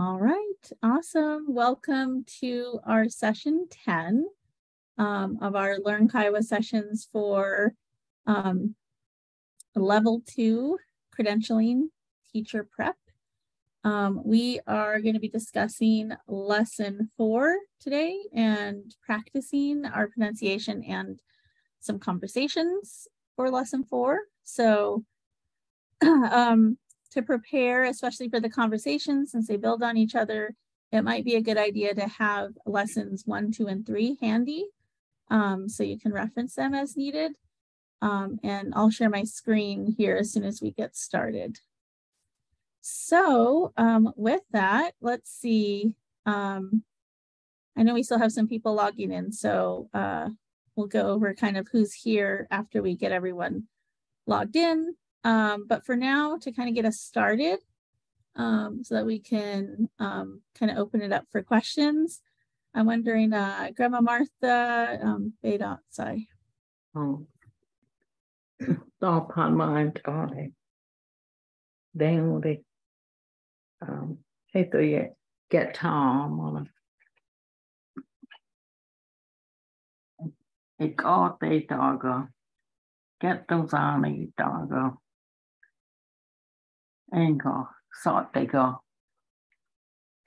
All right, awesome. Welcome to our session 10 um, of our Learn Kiowa sessions for um, level two credentialing teacher prep. Um, we are going to be discussing lesson four today and practicing our pronunciation and some conversations for lesson four. So um, to prepare, especially for the conversations, since they build on each other, it might be a good idea to have lessons one, two, and three handy um, so you can reference them as needed. Um, and I'll share my screen here as soon as we get started. So um, with that, let's see. Um, I know we still have some people logging in, so uh, we'll go over kind of who's here after we get everyone logged in. Um, but for now, to kind of get us started, um, so that we can um, kind of open it up for questions, I'm wondering, uh, Grandma Martha, um, Bedot, sorry. Oh. upon mind tale. Den det um, heter ju Get Tom. Ik got det dagar. Get those on dagar.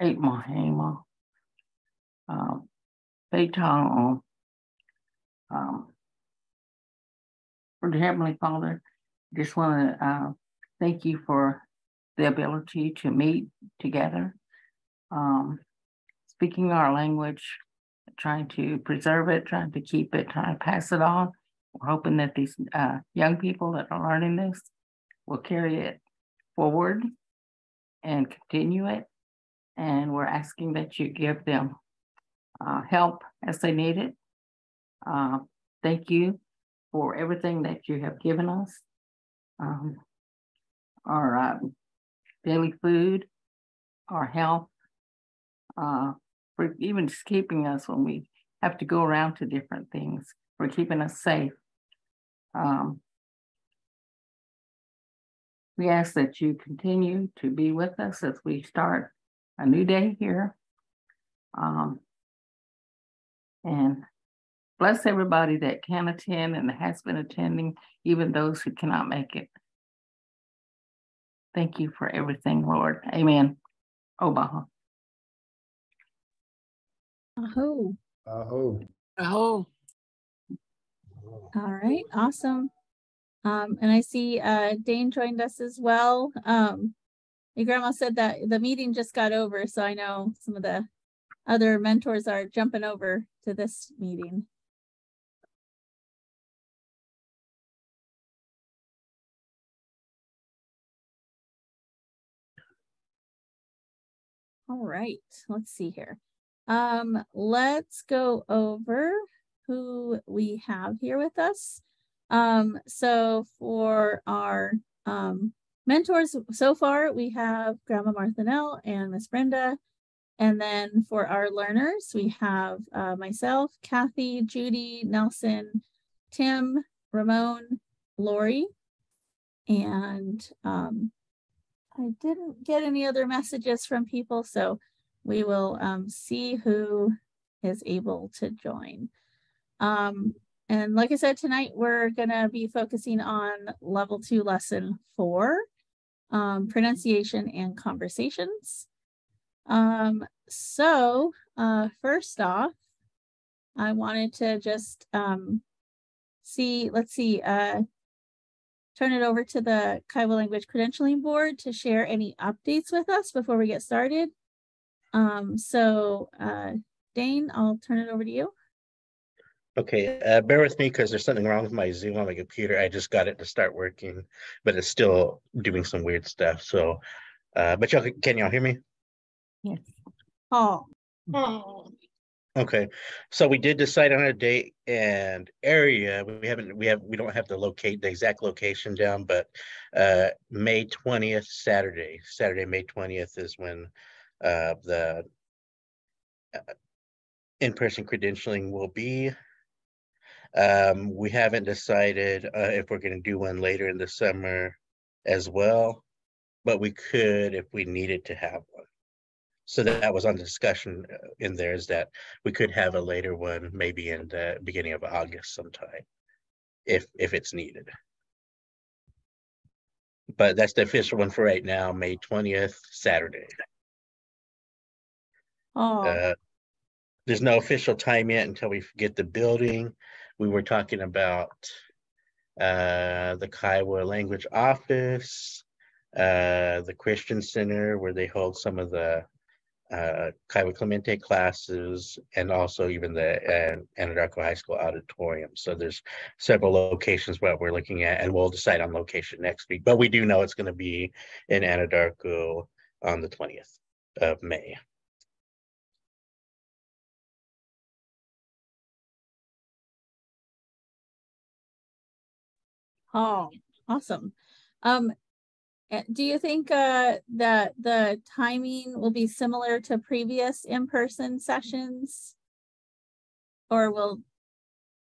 Ate my hemma. Um, Beethoven um, for the Heavenly Father, just want to uh, thank you for the ability to meet together, um, speaking our language, trying to preserve it, trying to keep it, trying to pass it on. We're hoping that these uh, young people that are learning this will carry it forward and continue it. And we're asking that you give them uh, help as they need it. Uh, thank you for everything that you have given us. Um, our uh, daily food, our health, uh, for even just keeping us when we have to go around to different things, for keeping us safe. Um, we ask that you continue to be with us as we start a new day here. Um, and Bless everybody that can attend and has been attending, even those who cannot make it. Thank you for everything, Lord. Amen. Obaha. Aho. Aho. Aho. All right, awesome. Um, and I see uh, Dane joined us as well. Um, your grandma said that the meeting just got over, so I know some of the other mentors are jumping over to this meeting. All right, let's see here. Um, let's go over who we have here with us. Um, so for our um, mentors so far, we have Grandma Martha Nell and Miss Brenda. And then for our learners, we have uh, myself, Kathy, Judy, Nelson, Tim, Ramon, Lori, and um, I didn't get any other messages from people, so we will um, see who is able to join. Um, and like I said, tonight we're gonna be focusing on level two, lesson four, um, pronunciation and conversations. Um, so uh, first off, I wanted to just um, see, let's see, uh, turn it over to the Kiowa Language Credentialing Board to share any updates with us before we get started. Um, so uh, Dane, I'll turn it over to you. Okay, uh, bear with me because there's something wrong with my Zoom on my computer. I just got it to start working, but it's still doing some weird stuff. So, uh, but y'all can y'all hear me? Yes. Oh. Oh. Okay, so we did decide on a date and area. We haven't, we have, we don't have the locate, the exact location down, but uh, May twentieth, Saturday, Saturday, May twentieth is when uh, the uh, in-person credentialing will be. Um, we haven't decided uh, if we're gonna do one later in the summer as well, but we could if we needed to have one. so that, was on the discussion uh, in there is that we could have a later one, maybe in the beginning of August sometime, if if it's needed. But that's the official one for right now, May twentieth, Saturday. Oh, Uh, There's no official time yet until we get the building. We were talking about uh, the Kiowa Language Office, uh, the Christian Center where they hold some of the uh, Kiowa Clemente classes, and also even the uh, Anadarko High School auditorium. So there's several locations what we're looking at, and we'll decide on location next week. But we do know it's going to be in Anadarko on the 20th of May. Oh, awesome. Um, do you think uh that the timing will be similar to previous in-person sessions? Or will,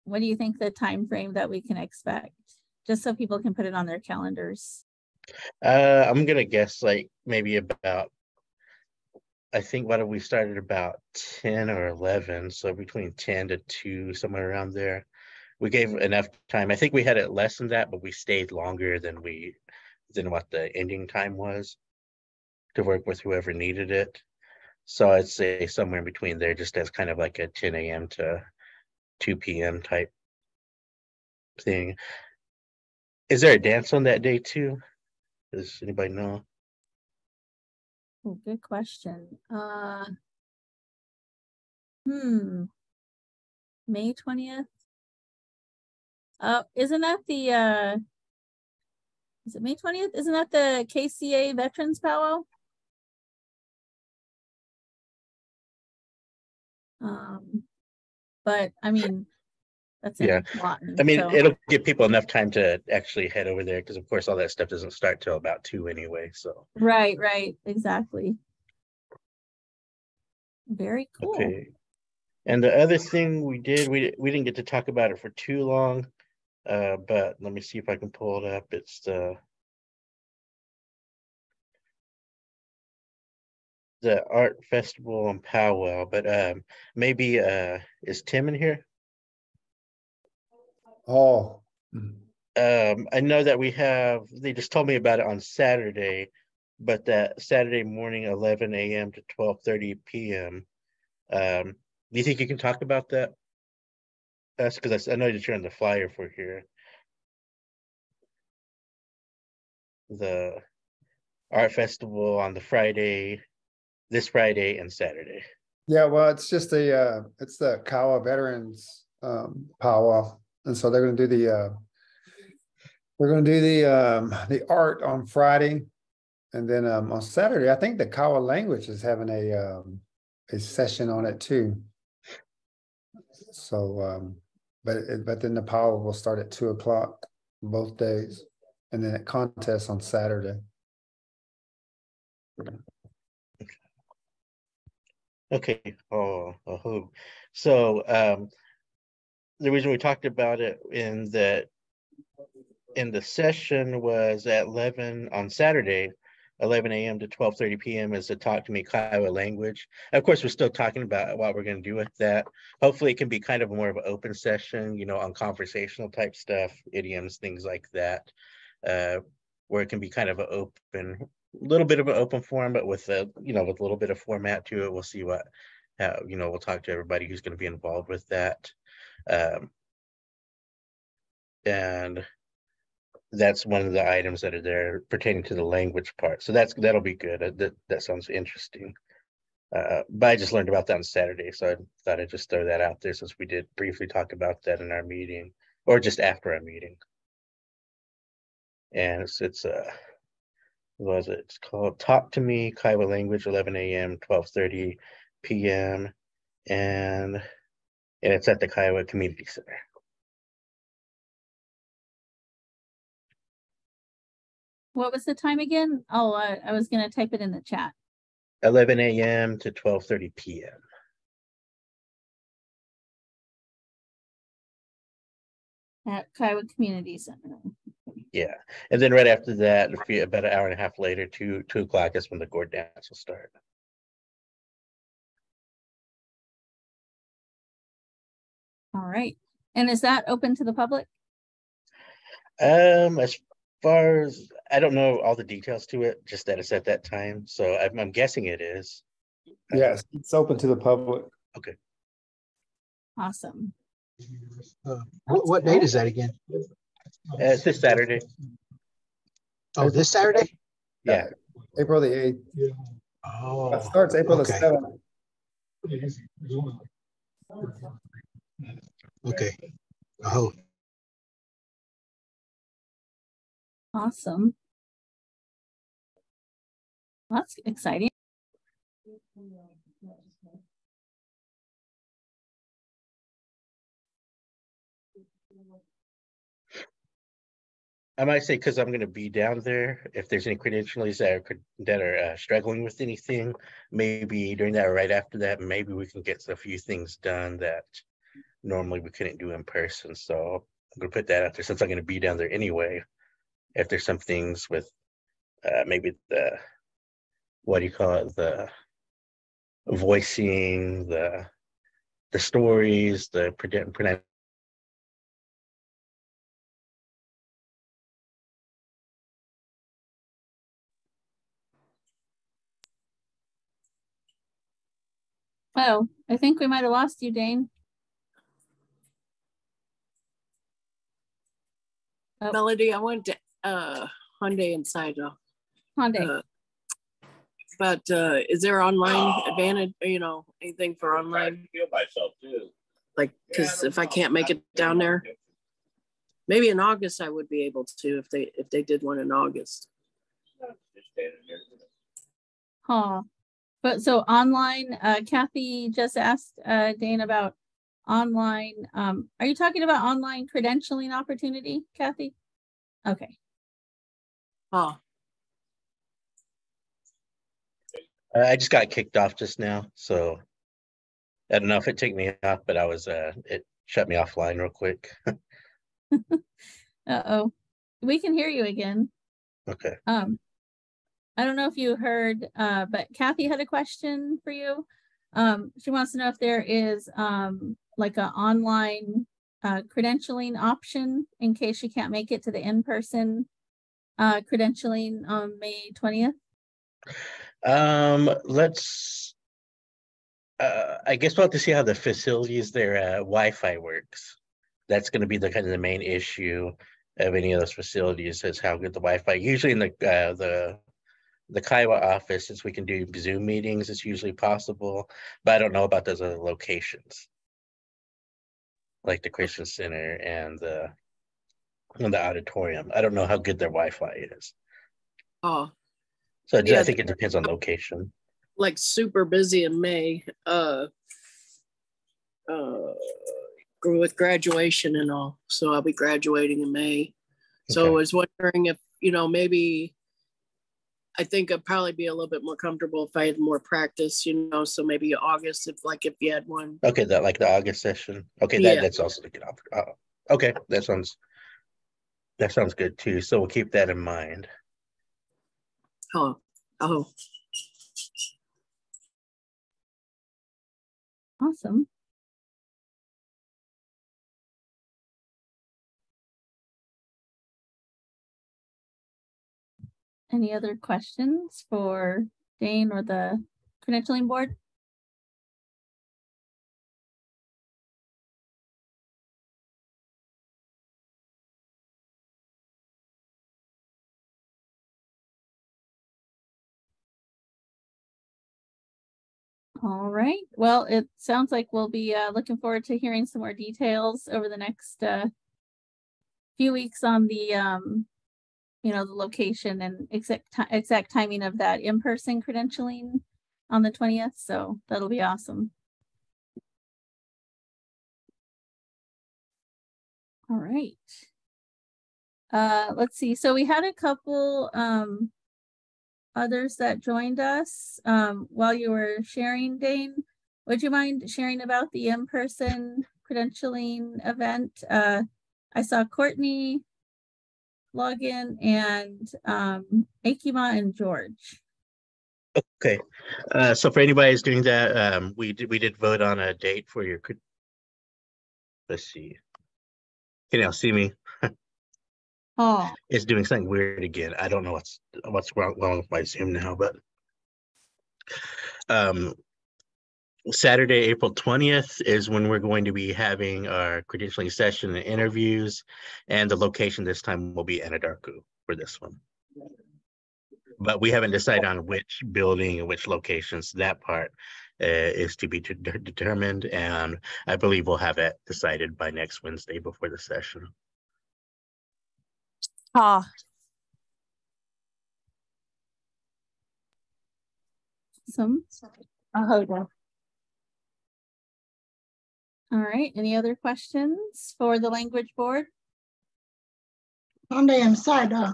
what do you think the time frame that we can expect? Just so people can put it on their calendars. Uh, I'm gonna guess like maybe about. I think what have we started about ten or eleven, so between ten to two, somewhere around there. We gave enough time. I think we had it less than that, but we stayed longer than we, than what the ending time was. To work with whoever needed it. So I'd say somewhere in between there, just as kind of like a ten AM to two PM type. Thing. Is there a dance on that day too? Does anybody know? Oh, good question. Uh. Hmm. May twentieth? Uh, isn't that the, uh. Is it May twentieth? Isn't that the KCA Veterans Powwow? Um, but I mean, that's Yeah. Lawton, I mean, so- it'll give people enough time to actually head over there, because of course, all that stuff doesn't start till about two anyway, so. Right, right, exactly. Very cool. Okay. And the other thing we did, we, we didn't get to talk about it for too long. Uh, but let me see if I can pull it up. It's the. The art festival and powwow, but um, maybe uh, is Tim in here? Oh, Um, I know that we have, they just told me about it on Saturday, but that Saturday morning, eleven AM to twelve thirty PM. Um, do you think you can talk about that? That's because I know that you're on the flyer for here. The art festival on the Friday, this Friday and Saturday. yeah, well, it's just a, uh, it's the Kiowa Veterans, um. And so they're gonna do the, uh, they're gonna do the, um, the art on Friday. And then, um, on Saturday, I think the Kiowa language is having a, um, a session on it too. So, um, but, but then the powwow will start at two o'clock both days. And then a contest on Saturday. Okay, oh, oh, so, um. The reason we talked about it in the. In the session was at eleven on Saturday, eleven AM to twelve thirty PM is to talk to me Kiowa language. Of course, we're still talking about what we're gonna do with that. Hopefully, it can be kind of more of an open session, you know, on conversational type stuff, idioms, things like that. Uh, where it can be kind of an open, little bit of an open forum, but with a, you know, with a little bit of format to it. We'll see what how, you know, we'll talk to everybody who's gonna be involved with that. Um. And that's one of the items that are there pertaining to the language part. So that's, that'll be good. Uh, That, that sounds interesting. Uh, but I just learned about that on Saturday, so I thought I'd just throw that out there since we did briefly talk about that in our meeting, or just after our meeting. And it's, it's, uh, what was it? It's called Talk to Me Kiowa Language, eleven AM, twelve thirty PM. And, and it's at the Kiowa Community Center. what was the time again? Oh, I, I was going to type it in the chat. 11 a.m. to 12:30 p.m. At Kiowa Community Center. Yeah, and then right after that, about an hour and a half later, two two o'clock is when the gourd dance will start. All right, and is that open to the public? Um, as far as I don't know all the details to it, just that it's at that time, so I'm, I'm guessing it is. Yes, it's open to the public. Okay. Awesome. Uh, What, what date is that again? Uh, It's this Saturday, Oh, this Saturday? yeah, April the eighth. Oh. It starts April the okay. seventh. Okay. Oh, Awesome. That's exciting. I might say, because I'm gonna be down there, if there's any credentials that are, that are uh, struggling with anything, maybe during that right after that, maybe we can get a few things done that normally we couldn't do in person, so I'm gonna put that out there, since I'm gonna be down there anyway. If there's some things with, uh, maybe the, what do you call it, the voicing, the, the stories, the predict, pronoun- Oh, I think we might have lost you, Dane. Oh. Melody, I went to uh Hyundai inside uh, Hyundai. uh but uh is there online advantage, you know, anything for online? Feel myself too. Like, cause if I can't make it down there, maybe in August I would be able to if they if they did one in August. Just standing here. Huh. But so online, uh, Kathy just asked, uh, Dane about online, um, are you talking about online credentialing opportunity, Kathy? Okay, Oh, Uh, I just got kicked off just now, so I don't know if it took me off, but I was, uh, it shut me offline real quick. uh-oh. We can hear you again. Okay. Um, I don't know if you heard, uh, but Kathy had a question for you. Um, she wants to know if there is, um, like a online, uh, credentialing option in case she can't make it to the in-person, uh, credentialing on May twentieth. Um, let's, uh, I guess we'll have to see how the facilities, their, uh, Wi-Fi works. That's gonna be the kind of the main issue of any of those facilities is how good the Wi-Fi, usually in the, uh, the, the Kiowa office, since we can do Zoom meetings, it's usually possible, but I don't know about those other locations. Like the Christian Center and the, and the auditorium. I don't know how good their Wi-Fi is. oh, So I Yeah, think it depends on location. like super busy in May, uh, uh, with graduation and all. So I'll be graduating in May. So I was wondering if, you know, maybe I think I'd probably be a little bit more comfortable if I had more practice, you know, so maybe August, if like if you had one. Okay, that like the August session. Okay, that Yeah. that's also a good op- uh, Okay, that sounds that sounds good too. So we'll keep that in mind. Oh, oh, Awesome. Any other questions for Dane or the credentialing board? All right, well, it sounds like we'll be uh looking forward to hearing some more details over the next uh few weeks on the um, you know, the location and exact exact timing of that in-person credentialing on the twentieth, so that'll be awesome. All right. Uh, let's see, so we had a couple um others that joined us um while you were sharing, Dane. Would you mind sharing about the in-person credentialing event? Uh, I saw Courtney log in and um Akima and George. Okay, uh, so for anybody who's doing that, um, we did we did vote on a date for your let's see. Can y'all see me? Oh, It's doing something weird again. I don't know what's what's wrong, with my Zoom now, but um Saturday, April twentieth is when we're going to be having our credentialing session and interviews. And the location this time will be Anadarko for this one. But we haven't decided on which building and which locations. That part uh, is to be de- determined. And I believe we'll have it decided by next Wednesday before the session. Ah. Some. Oh, hold on. All right. Any other questions for the language board? Monday inside, huh?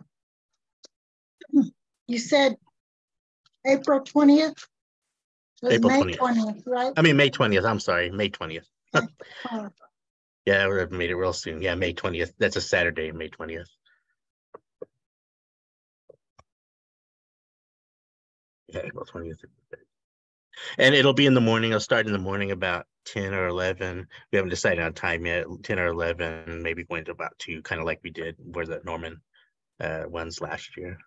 Hmm. You said April 20th? April May 20th. 20th. right? I mean, May 20th. I'm sorry, May 20th. yeah, I would have made it real soon. Yeah, May 20th. That's a Saturday, May 20th. Okay, well, 20th and it'll be in the morning. I'll start in the morning about 10 or 11. We haven't decided on time yet. 10 or 11, maybe going to about 2, kind of like we did where the Norman uh, ones last year.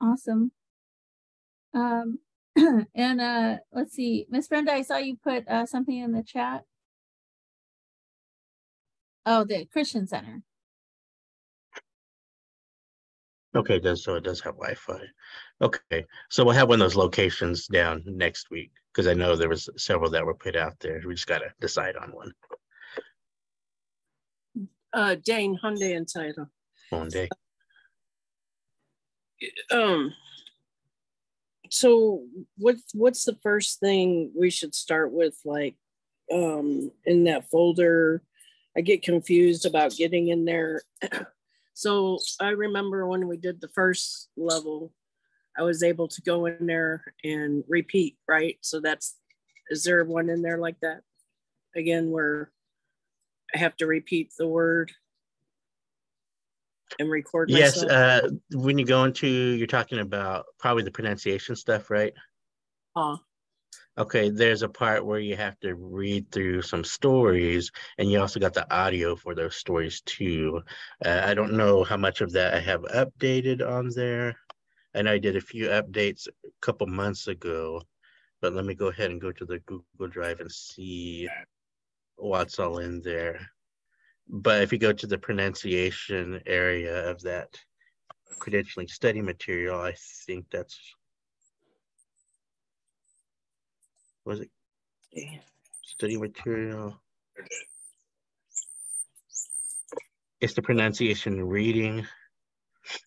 Awesome. Um, and uh, let's see, Miss Brenda, I saw you put uh something in the chat. Oh, the Christian Center. Okay, does, so it does have Wi-Fi. Okay, so we'll have one of those locations down next week, because I know there was several that were put out there. We just gotta decide on one, Uh, Dane Hyundai and Toyota. one day. Um. So what what's the first thing we should start with? Like, um, in that folder, I get confused about getting in there. so I remember when we did the first level, I was able to go in there and repeat. Right. So that's is there one in there like that again where I have to repeat the word and record Yes, myself? uh, when you go into, you're talking about probably the pronunciation stuff, right? Uh, Okay, there's a part where you have to read through some stories, and you also got the audio for those stories too. Uh, I don't know how much of that I have updated on there. And I did a few updates a couple months ago, but let me go ahead and go to the Google Drive and see what's all in there. But if you go to the pronunciation area of that credentialing study material, I think that's was it study material? It's the pronunciation reading.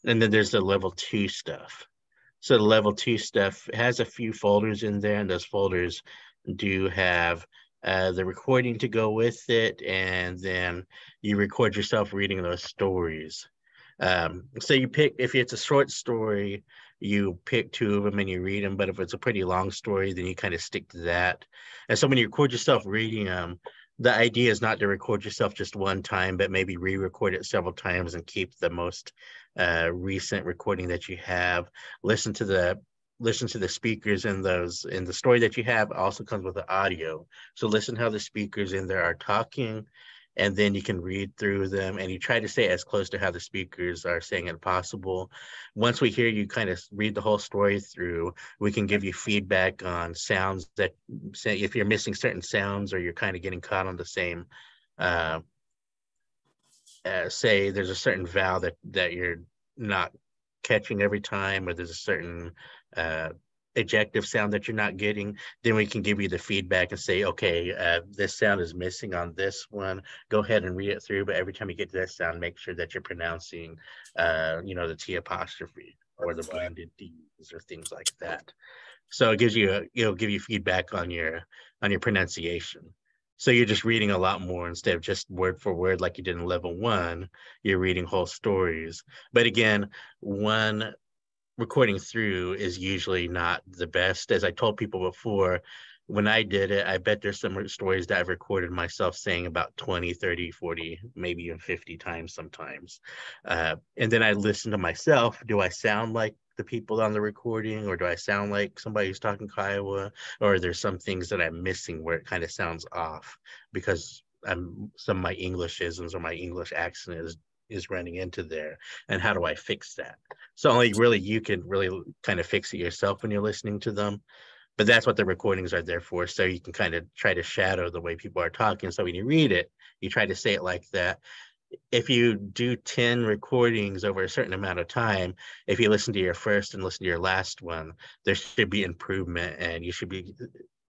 And then there's the level two stuff. So the level two stuff has a few folders in there, and those folders do have uh, the recording to go with it, and then you record yourself reading those stories. Um, so you pick if it's a short story, you pick two of them and you read them. But if it's a pretty long story, then you kind of stick to that. And so when you record yourself reading them, the idea is not to record yourself just one time, but maybe re-record it several times and keep the most uh, recent recording that you have. Listen to the listen to the speakers in those in the story that you have also comes with the audio. So listen how the speakers in there are talking and then you can read through them and you try to stay as close to how the speakers are saying it possible. Once we hear you kind of read the whole story through, we can give you feedback on sounds that say if you're missing certain sounds or you're kind of getting caught on the same uh, uh, say there's a certain vowel that that you're not catching every time or there's a certain uh, ejective sound that you're not getting, then we can give you the feedback and say, okay, uh, this sound is missing on this one. Go ahead and read it through, but every time you get to that sound, make sure that you're pronouncing, uh, you know, the T apostrophe or the blended D's or things like that. So it gives you, a, it'll give you feedback on your on your pronunciation. So you're just reading a lot more instead of just word for word like you did in level one. You're reading whole stories. But again, one recording through is usually not the best. As I told people before, when I did it, I bet there's some stories that I've recorded myself saying about 20, 30, 40, maybe even 50 times sometimes. Uh, and then I listen to myself. Do I sound like the people on the recording or do I sound like somebody who's talking Kiowa or there's some things that I'm missing where it kind of sounds off because I'm some of my Englishisms or my English accent is is running into there and how do I fix that? So only really you can really kind of fix it yourself when you're listening to them but that's what the recordings are there for. So you can kind of try to shadow the way people are talking. So when you read it, you try to say it like that. If you do 10 recordings over a certain amount of time, if you listen to your first and listen to your last one, there should be improvement and you should be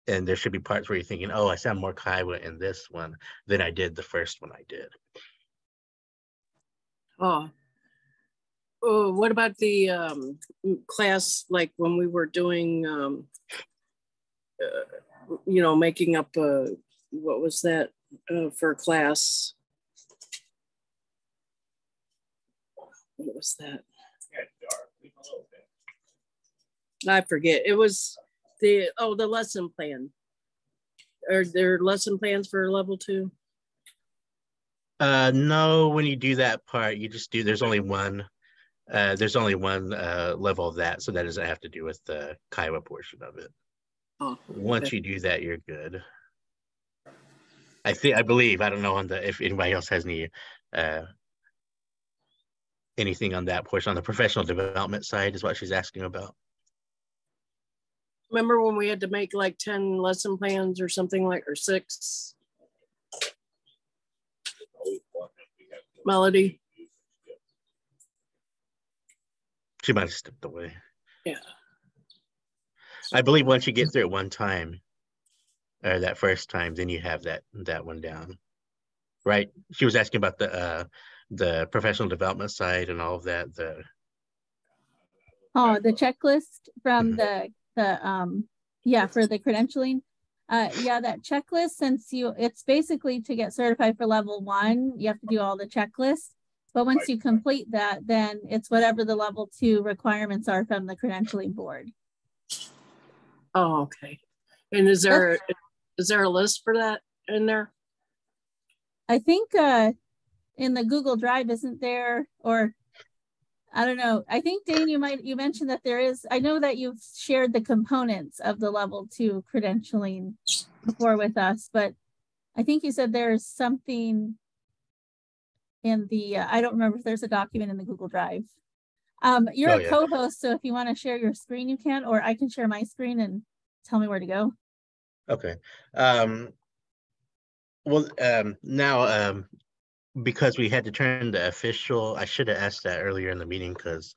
and there should be parts where you're thinking, oh, I sound more Kiowa in this one than I did the first one I did. Oh, oh what about the um, class, like when we were doing um, uh, you know, making up a, what was that uh, for class? What was that? I forget. It was the, oh, the lesson plan. Are there lesson plans for level two? Uh, no, when you do that part, you just do, there's only one, uh, there's only one uh, level of that. So that doesn't have to do with the Kiowa portion of it. Oh, Once okay. you do that, you're good. I think, I believe, I don't know on the, if anybody else has any, uh, anything on that portion, on the professional development side is what she's asking about. Remember when we had to make like 10 lesson plans or something like, or six? Melody? She might have stepped away. Yeah. I believe once you get through it one time, or that first time, then you have that, that one down. Right? She was asking about the, uh, the professional development side and all of that, the, Oh, the checklist from Mhm. the, the, um, yeah, for the credentialing. Uh, yeah, that checklist, since you, it's basically to get certified for level one, you have to do all the checklists. But once you complete that, then it's whatever the level two requirements are from the credentialing board. Oh, okay. And is there, is there a list for that in there? I think, uh, in the Google Drive, isn't there, or I don't know. I think Dane, you might, you mentioned that there is, I know that you've shared the components of the level two credentialing before with us, but I think you said there's something in the, uh, I don't remember if there's a document in the Google Drive. Um, you're Oh, a yeah. co-host, so if you want to share your screen, you can, or I can share my screen and tell me where to go. Okay. Um, well, um, now, um, because we had to turn the official, I should have asked that earlier in the meeting because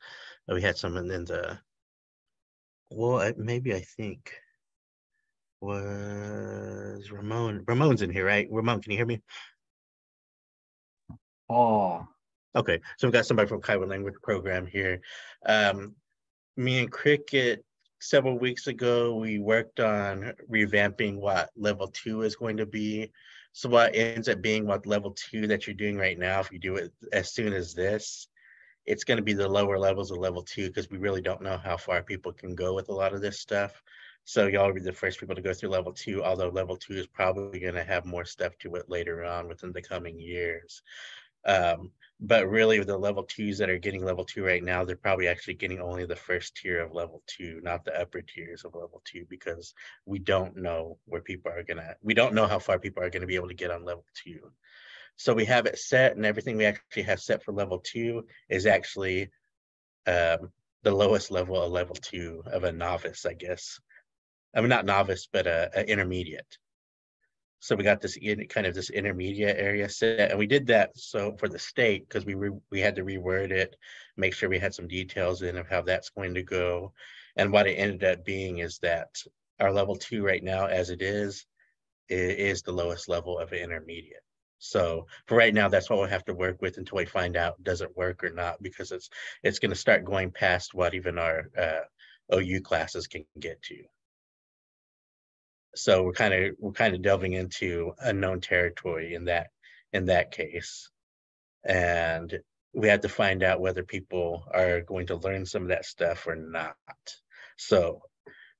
we had someone in the, well, I- maybe I think was Ramon, Ramon's in here, right? Ramon, can you hear me? Oh, Okay, so we've got somebody from Kiowa Language Program here. Um, me and Cricket, several weeks ago, we worked on revamping what level two is going to be. So what ends up being what level two that you're doing right now, if you do it as soon as this, it's gonna be the lower levels of level two, because we really don't know how far people can go with a lot of this stuff. So y'all will be the first people to go through level two, although level two is probably gonna have more stuff to it later on within the coming years. Um, but really the level twos that are getting level two right now, they're probably actually getting only the first tier of level two, not the upper tiers of level two, because we don't know where people are gonna, we don't know how far people are gonna be able to get on level two. So we have it set and everything we actually have set for level two is actually um, the lowest level of level two of a novice, I guess. I mean, not novice, but a, a intermediate. So we got this in kind of this intermediate area set, and we did that so for the state because we re, we had to reword it, make sure we had some details in of how that's going to go, and what it ended up being is that our level two right now, as it is, i- is the lowest level of intermediate. So for right now, that's what we'll have to work with until we find out does it work or not, because it's it's going to start going past what even our uh, OU classes can get to. So we're kind of we're kind of delving into unknown territory in that in that case, and we have to find out whether people are going to learn some of that stuff or not. So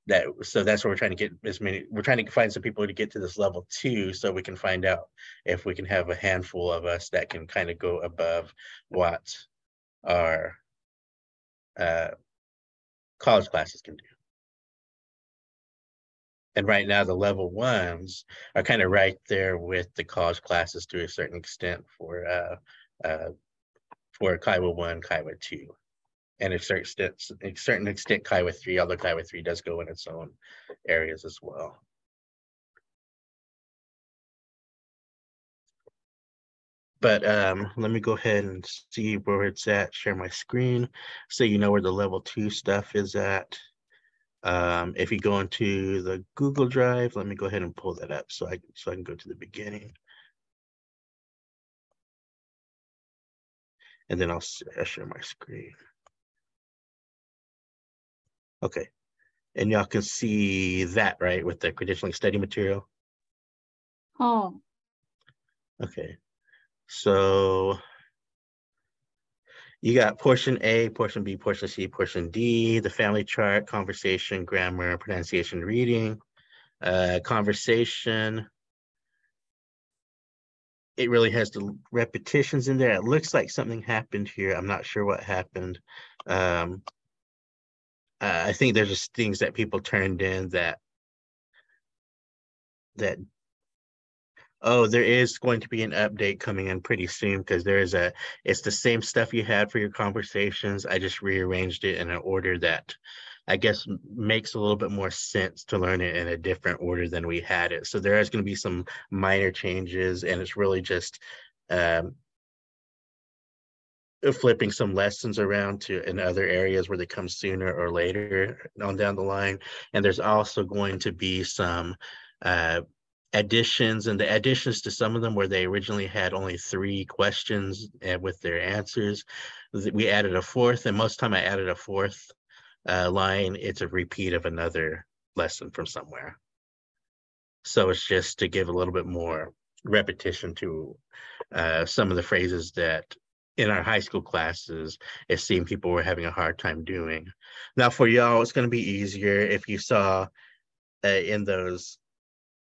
that so that's where we're trying to get as many we're trying to find some people to get to this level two so we can find out if we can have a handful of us that can kind of go above what our uh, college classes can do and right now the level ones are kind of right there with the college classes to a certain extent for uh, uh, for Kiowa one, Kiowa two and a certain extent, a certain extent, Kiowa three, although Kiowa three does go in its own areas as well. But um, let me go ahead and see where it's at, share my screen, so you know where the level two stuff is at. Um, if you go into the Google Drive, let me go ahead and pull that up so I, so I can go to the beginning. And then I'll, I'll share my screen. Okay. And y'all can see that, right, with the credentialing study material? Oh, Okay. So you got portion A, portion B, portion C, portion D, the family chart, conversation, grammar, pronunciation, reading, uh, conversation. It really has the repetitions in there. It looks like something happened here. I'm not sure what happened. Um, uh, I think there's just things that people turned in that that oh there is going to be an update coming in pretty soon because there is a it's the same stuff you had for your conversations i just rearranged it in an order that i guess makes a little bit more sense to learn it in a different order than we had it so there is going to be some minor changes and it's really just um, flipping some lessons around to in other areas where they come sooner or later on down the line. And there's also going to be some uh, additions and the additions to some of them where they originally had only three questions and with their answers. We added a fourth and most time I added a fourth uh, line. It's a repeat of another lesson from somewhere. So it's just to give a little bit more repetition to uh, some of the phrases that in our high school classes, it seemed people were having a hard time doing. Now for y'all, it's going to be easier if you saw uh, in those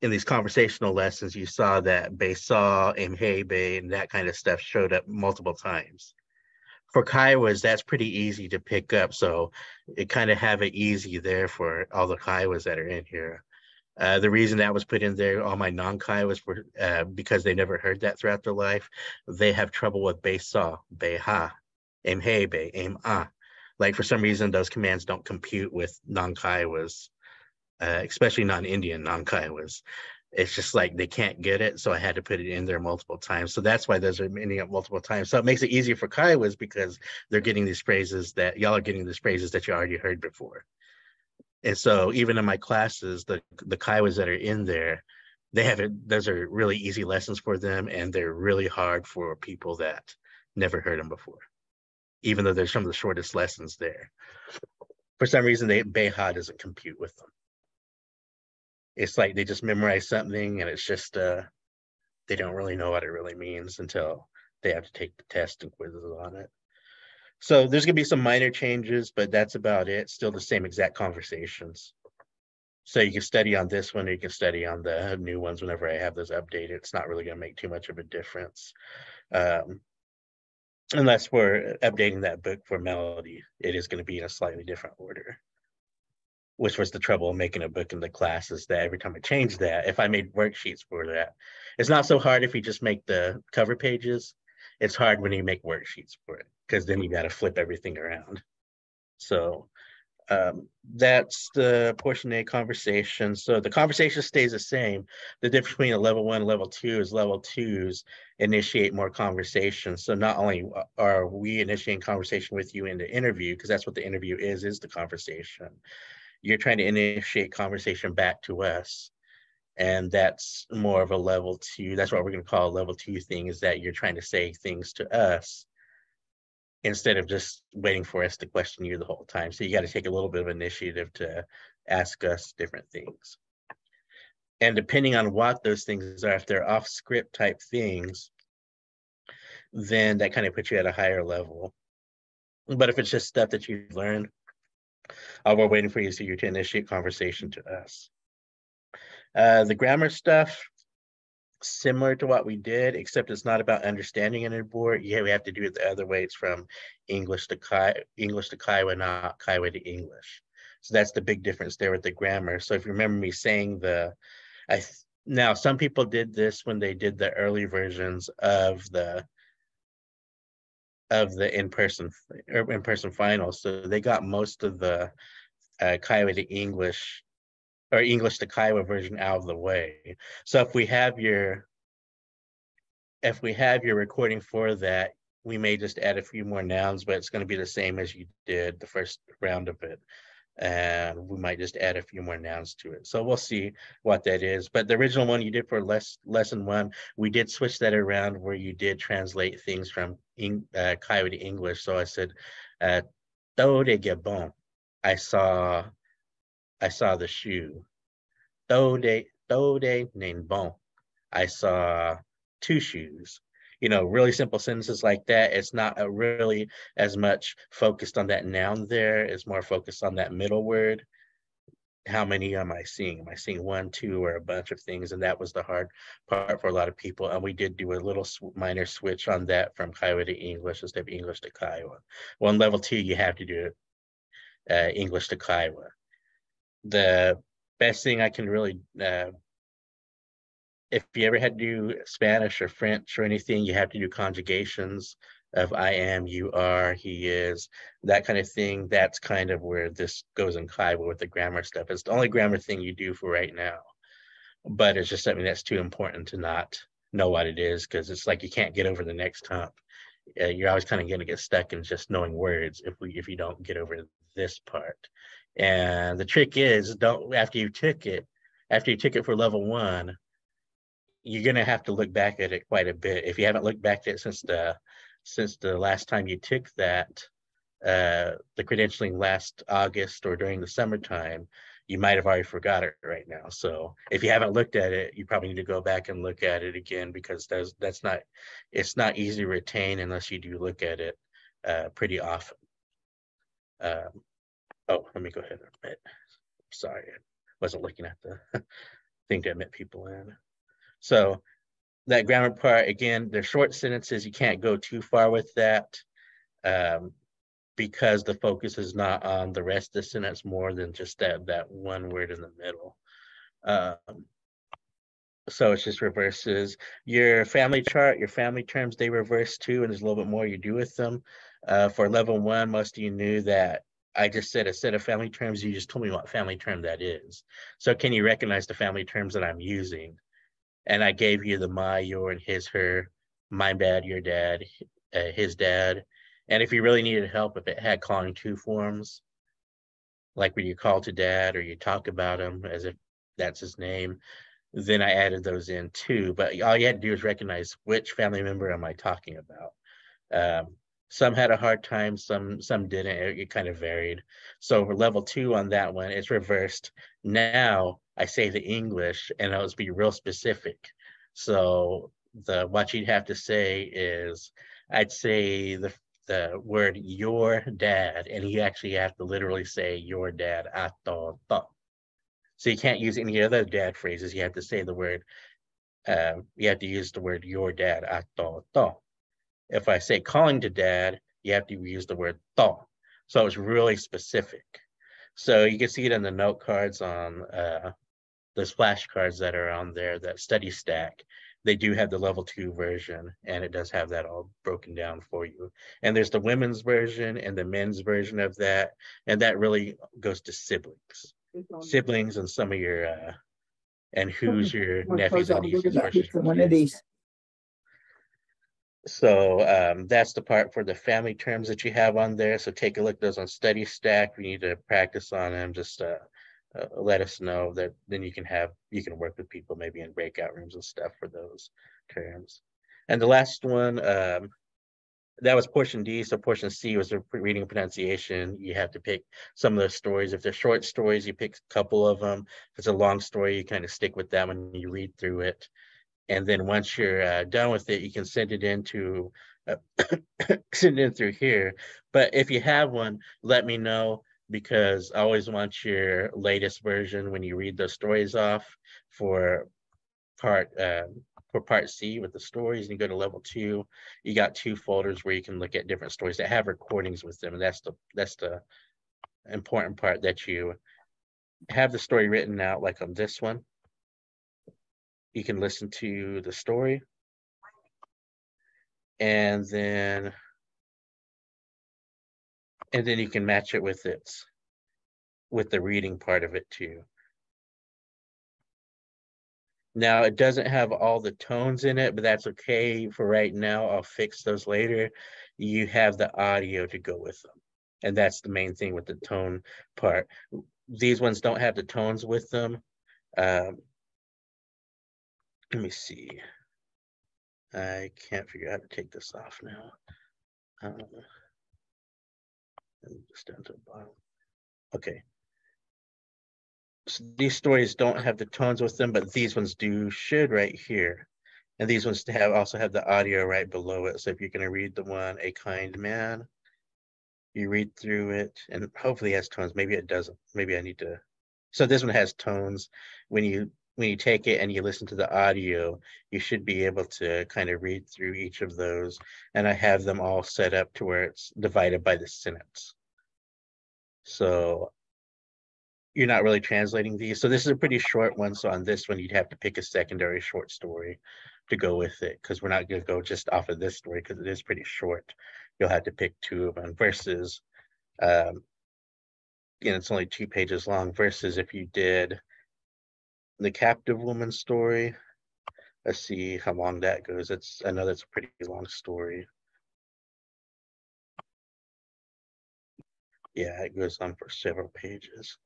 in these conversational lessons, you saw that Besa and Hebe and that kind of stuff showed up multiple times. For Kiowas, that's pretty easy to pick up. So it kind of have it easy there for all the Kiowas that are in here. Uh, the reason that was put in there, all my non-Kiowas for uh, because they never heard that throughout their life. They have trouble with Besa, Beha, Aim He, Be, Aim Ah. Like for some reason, those commands don't compute with non-Kiowas, uh, especially non-Indian non-Kiowas. It's just like they can't get it, so I had to put it in there multiple times. So that's why those are ending up multiple times. So it makes it easier for Kiowas because they're getting these phrases that y'all are getting these phrases that you already heard before. And so even in my classes, the the Kiowas that are in there, they have it. Those are really easy lessons for them, and they're really hard for people that never heard them before. Even though they're some of the shortest lessons there, for some reason, they Beha doesn't compute with them. It's like they just memorize something, and it's just uh, they don't really know what it really means until they have to take the test and quizzes on it. So there's gonna be some minor changes, but that's about it. Still the same exact conversations. So you can study on this one, or you can study on the new ones whenever I have those updated. It's not really gonna make too much of a difference. Um, unless we're updating that book for Melody, it is gonna be in a slightly different order. Which was the trouble of making a book in the classes that every time I changed that, if I made worksheets for that, it's not so hard if you just make the cover pages. It's hard when you make worksheets for it because then you got to flip everything around. So um, that's the portion A conversation. So the conversation stays the same. The difference between a level one and level two is level twos initiate more conversation. So not only are we initiating conversation with you in the interview, because that's what the interview is, is the conversation. You're trying to initiate conversation back to us. And that's more of a level two. That's what we're going to call a level two thing is that you're trying to say things to us instead of just waiting for us to question you the whole time. So you got to take a little bit of initiative to ask us different things. And depending on what those things are, if they're off script type things, then that kind of puts you at a higher level. But if it's just stuff that you've learned, Uh, we're waiting for you, to initiate conversation to us. Uh, the grammar stuff, similar to what we did, except it's not about understanding anymore. Yeah, we have to do it the other way. It's from English to Kai, English to Kiowa, not Kiowa to English. So that's the big difference there with the grammar. So if you remember me saying the, I now some people did this when they did the early versions of the of the in-person or in-person finals. So they got most of the uh, Kiowa to English or English to Kiowa version out of the way. So if we have your if we have your recording for that, we may just add a few more nouns, but it's going to be the same as you did the first round of it. And we might just add a few more nouns to it. So we'll see what that is. But the original one you did for less, lesson one, we did switch that around where you did translate things from in, uh, English. So I said, uh, de. I saw I saw the shoe. Tho de tho de. I saw two shoes. You know, really simple sentences like that. It's not really as much focused on that noun there. It's more focused on that middle word. How many am I seeing? Am I seeing one, two, or a bunch of things? And that was the hard part for a lot of people. And we did do a little minor switch on that from Kiowa to English instead of English to Kiowa. Well, in level two, you have to do uh, English to Kiowa the best thing I can really, uh, if you ever had to do Spanish or French or anything, you have to do conjugations of I am, you are, he is, that kind of thing. That's kind of where this goes in Kiowa with the grammar stuff. It's the only grammar thing you do for right now. But it's just something that's too important to not know what it is because it's like you can't get over the next hump. Uh, you're always kind of going to get stuck in just knowing words if we if you don't get over this part. And the trick is don't after you took it, after you took it for level one, you're gonna have to look back at it quite a bit. If you haven't looked back at it since the since the last time you took that, uh, the credentialing last August or during the summertime, you might have already forgot it right now. So if you haven't looked at it, you probably need to go back and look at it again because that's that's not it's not easy to retain unless you do look at it uh, pretty often. Um, Oh, let me go ahead and admit. Sorry, I wasn't looking at the thing to admit people in. So that grammar part, again, they're short sentences. You can't go too far with that um, because the focus is not on the rest of the sentence more than just that, that one word in the middle. Um, so it's just reverses. Your family chart, your family terms, they reverse too, and there's a little bit more you do with them. Uh, for level one, most of you knew that I just said a set of family terms. You just told me what family term that is. So can you recognize the family terms that I'm using? And I gave you the my, your, and his, her, my dad, your dad, uh, his dad. And if you really needed help, if it had calling two forms, like when you call to dad or you talk about him as if that's his name, then I added those in too. But all you had to do is recognize which family member am I talking about. Um, some had a hard time, some some didn't. It, it kind of varied. So for level two on that one, it's reversed. Now I say the English and I'll be real specific. So the what you'd have to say is I'd say the the word your dad, and you actually have to literally say your dad ato to. So you can't use any other dad phrases. You have to say the word. Uh, you have to use the word your dad ato to if I say calling to dad, you have to use the word to. So it's really specific. So you can see it in the note cards on uh, those flashcards that are on there, that study stack. They do have the level two version and it does have that all broken down for you. And there's the women's version and the men's version of that. And that really goes to siblings, siblings and some of your, uh, and who's your nephews and nieces. One of these. So um, that's the part for the family terms that you have on there. So take a look at those on study stack. We need to practice on them. Just uh, uh, let us know that then you can have you can work with people maybe in breakout rooms and stuff for those terms. And the last one um, that was portion D. So portion C was the reading pronunciation. You have to pick some of those stories. If they're short stories, you pick a couple of them. If it's a long story, you kind of stick with that when you read through it. And then once you're uh, done with it, you can send it into uh, send it in through here. But if you have one, let me know. because I always want your latest version when you read the stories off for part um, for part C with the stories and you go to level two, you got two folders where you can look at different stories that have recordings with them. And that's the that's the important part that you have the story written out like on this one. You can listen to the story. And then and then you can match it with its with the reading part of it too. Now it doesn't have all the tones in it, but that's okay for right now. I'll fix those later. You have the audio to go with them. And that's the main thing with the tone part. These ones don't have the tones with them. Um, let me see. I can't figure out how to take this off now. Um, just down to the bottom. Okay. So these stories don't have the tones with them, but these ones do should right here. And these ones have also have the audio right below it. So if you're gonna read the one, A Kind Man, you read through it and hopefully it has tones. Maybe it doesn't. Maybe I need to. So this one has tones. When you when you take it and you listen to the audio, you should be able to kind of read through each of those. And I have them all set up to where it's divided by the sentence. So you're not really translating these. So this is a pretty short one. So on this one, you'd have to pick a secondary short story to go with it because we're not going to go just off of this story because it is pretty short. You'll have to pick two of them versus, um, you know, it's only two pages long versus if you did the captive woman story. Let's see how long that goes. It's I know that's a pretty long story. Yeah, it goes on for several pages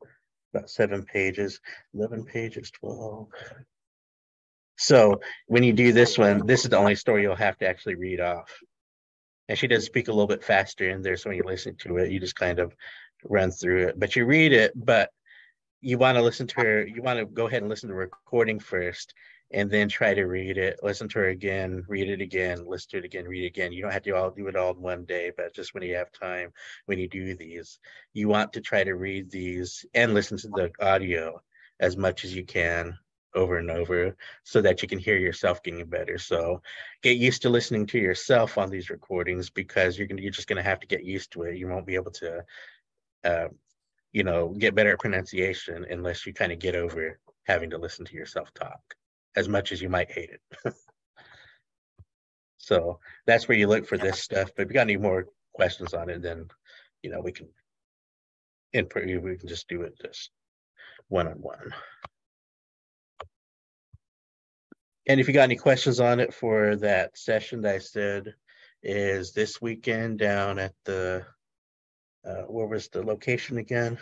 about seven pages, 11 pages, 12. So when you do this one, this is the only story you'll have to actually read off. And she does speak a little bit faster in there. So when you listen to it, you just kind of run through it. But you read it, but you want to listen to her, you want to go ahead and listen to the recording first and then try to read it, listen to her again, read it again, listen to it again, read it again. You don't have to all do it all in one day, but just when you have time, when you do these, you want to try to read these and listen to the audio as much as you can over and over so that you can hear yourself getting better. So get used to listening to yourself on these recordings because you're gonna you're just gonna have to get used to it. You won't be able to uh, you know, get better at pronunciation unless you kind of get over having to listen to yourself talk as much as you might hate it. so that's where you look for this stuff. But if you got any more questions on it, then you know we can input. We can just do it just one on one. And if you got any questions on it for that session that I said is this weekend down at the uh, where was the location again?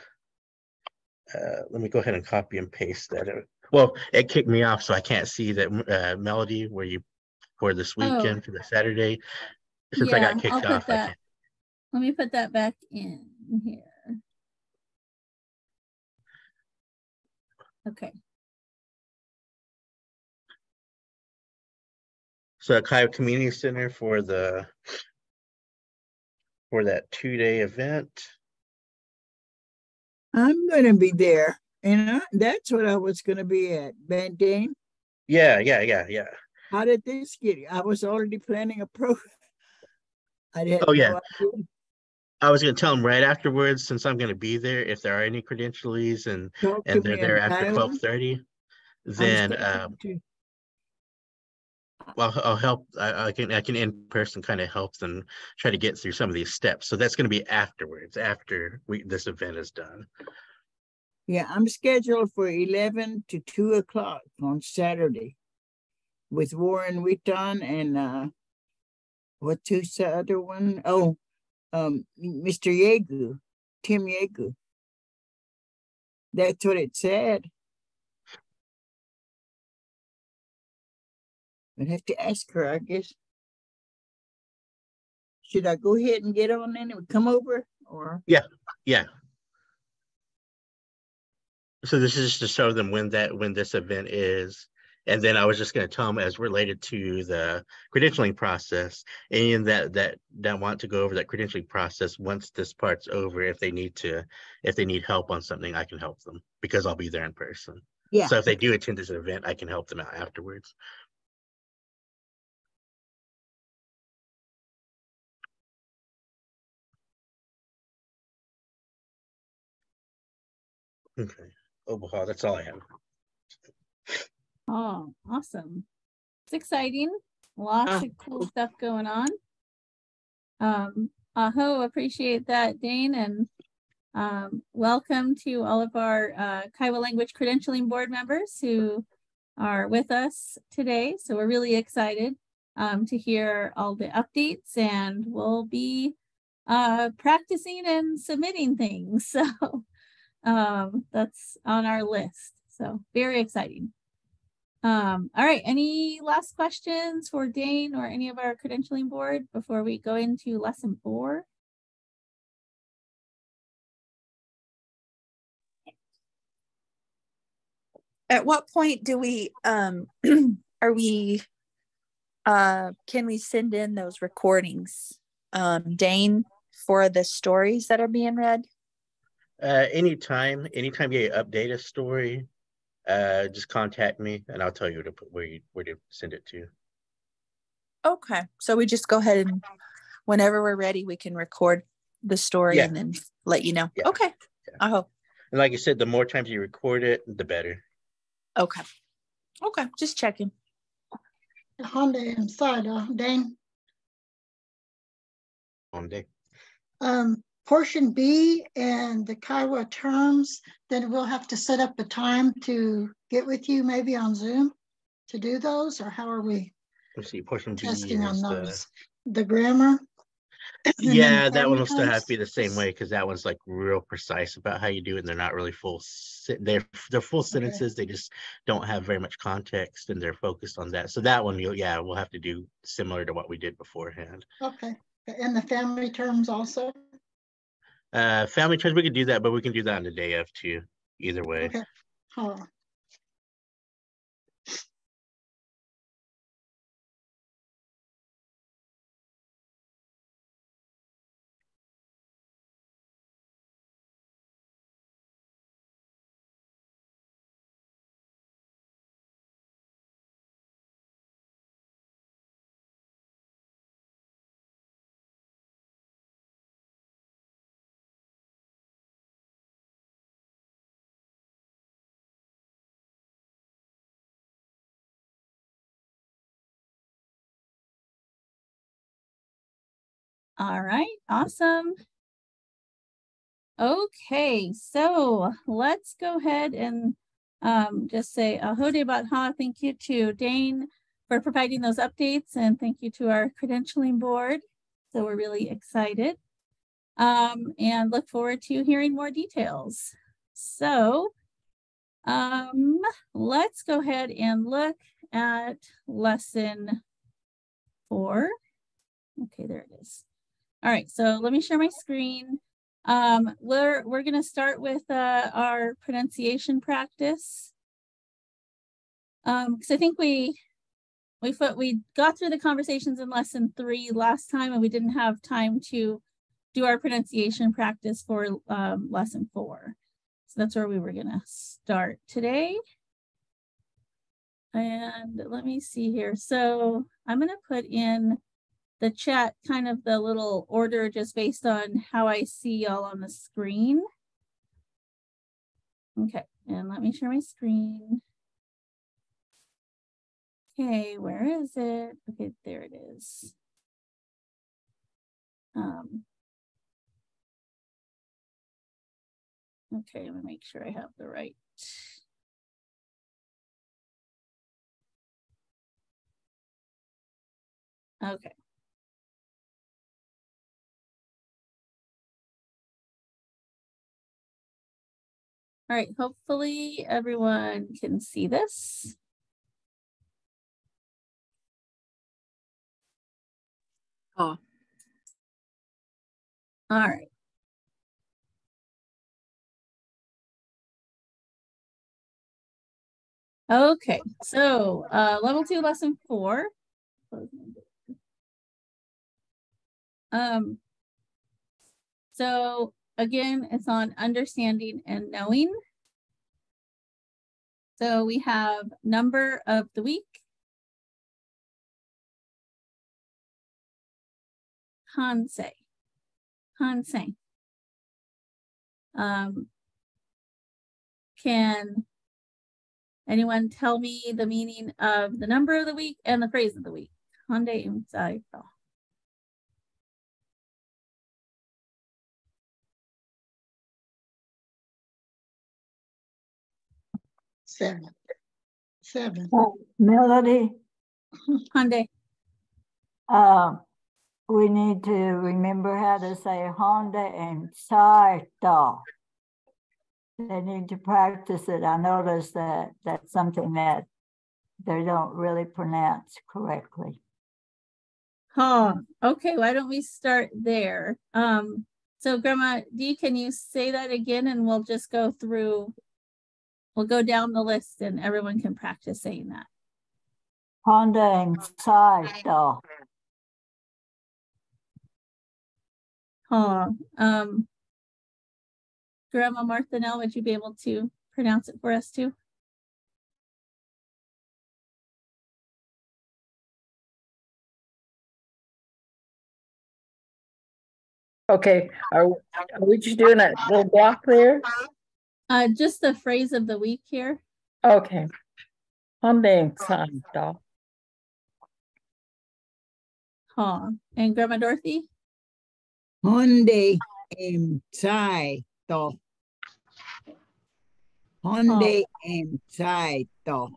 Uh, let me go ahead and copy and paste that. Well, it kicked me off, so I can't see that uh, melody where you for this Oh. weekend for the Saturday. Since I got kicked I'll put off, that- can't. Let me put that back in here. Okay, So at Community Center for the for that two day event. I'm gonna be there, and I, that's what I was gonna be at. Bandane, Yeah, yeah, yeah, yeah. how did this get? I was already planning a pro. I didn't. Oh, yeah. I was gonna tell them right afterwards, since I'm gonna be there, if there are any credentialies and Talk and they're there after twelve thirty, then um, to- well, I'll help. I, I can I can in person kind of help them try to get through some of these steps. So that's gonna be afterwards, after we this event is done. Yeah, I'm scheduled for eleven to two o'clock on Saturday with Warren Wheaton and uh what's who's the other one? Oh, um Mr. Yegu, Tim Yegu. That's what it said. I'd have to ask her, I guess. Should I go ahead and get on in and come over or? Yeah. Yeah. So this is just to show them when that when this event is And then I was just gonna tell them as related to the credentialing process, and that, that, that want to go over that credentialing process, once this part's over, if they need to, if they need help on something, I can help them because I'll be there in person. Yeah. So if they do attend this event, I can help them out afterwards. Okay, overhaul, that's all I have. Oh, awesome. It's exciting. Lots Ah, of cool stuff going on. Um, Aho, appreciate that, Dane, and um, welcome to all of our uh, Kiowa Language Credentialing Board members who are with us today. So we're really excited um, to hear all the updates and we'll be uh, practicing and submitting things. So um, that's on our list. So very exciting. Um, all right, any last questions for Dane or any of our credentialing board before we go into lesson four? At what point do we, um, are we, uh, can we send in those recordings, um, Dane, for the stories that are being read? Uh, anytime, anytime you update a story, uh, just contact me and I'll tell you to put where you, where to send it to. Okay, so we just go ahead and whenever we're ready, we can record the story Yeah. and then let you know. Yeah. Okay, I hope. And like you said, the more times you record it, the better. Okay. Okay, just checking. Honda inside, uh, Dane. On day. Um, portion B and the Kiowa terms, then we'll have to set up a time to get with you maybe on Zoom to do those, or how are we Let's see, portion B testing on is the, those? The grammar? yeah, that one will still have to be the same way because that one's like real precise about how you do it. And they're not really full, they're, they're full sentences. They just don't have very much context and they're focused on that. So that one, you'll, yeah, we'll have to do similar to what we did beforehand. Okay, and the family terms also? Uh, family terms, we could do that, but we can do that on the day of too, either way. Okay. Oh, All right, awesome. Okay, so let's go ahead and um, just say Ahode Batha. Thank you to Dane for providing those updates and thank you to our credentialing board. So we're really excited um, and look forward to hearing more details. So um, let's go ahead and look at lesson four. Okay, there it is. All right, so let me share my screen. Um, we're we're gonna start with uh, our pronunciation practice. Um, because I think we we fo- we got through the conversations in lesson three last time, and we didn't have time to do our pronunciation practice for um, lesson four. So that's where we were gonna start today. And let me see here. So I'm gonna put in the chat kind of the little order just based on how I see y'all on the screen. Okay, and let me share my screen. Okay, where is it? Okay, there it is. Um, okay, let me make sure I have the right. Okay. All right, hopefully everyone can see this. Oh. All right. Okay, so uh, level two, lesson four. Um, so again, it's on understanding and knowing. So we have number of the week. Hansei. Hansei. Um, can anyone tell me the meaning of the number of the week and the phrase of the week? Inside. Seven. Seven. Uh, Melody, Hyundai. uh, we need to remember how to say Honda and Saito. They need to practice it. I noticed that that's something that they don't really pronounce correctly. Huh. Okay, why don't we start there? Um, so Grandma D, can you say that again and we'll just go through, we'll go down the list and everyone can practice saying that. Honda and Saito. Huh. Um, Grandma Martha Nell, would you be able to pronounce it for us too? Okay, are, are we just doing a little block there? Uh, just the phrase of the week here. Okay. Hyundai Saito. Huh. And Grandma Dorothy? Hyundai and Saito. Hyundai and Saito.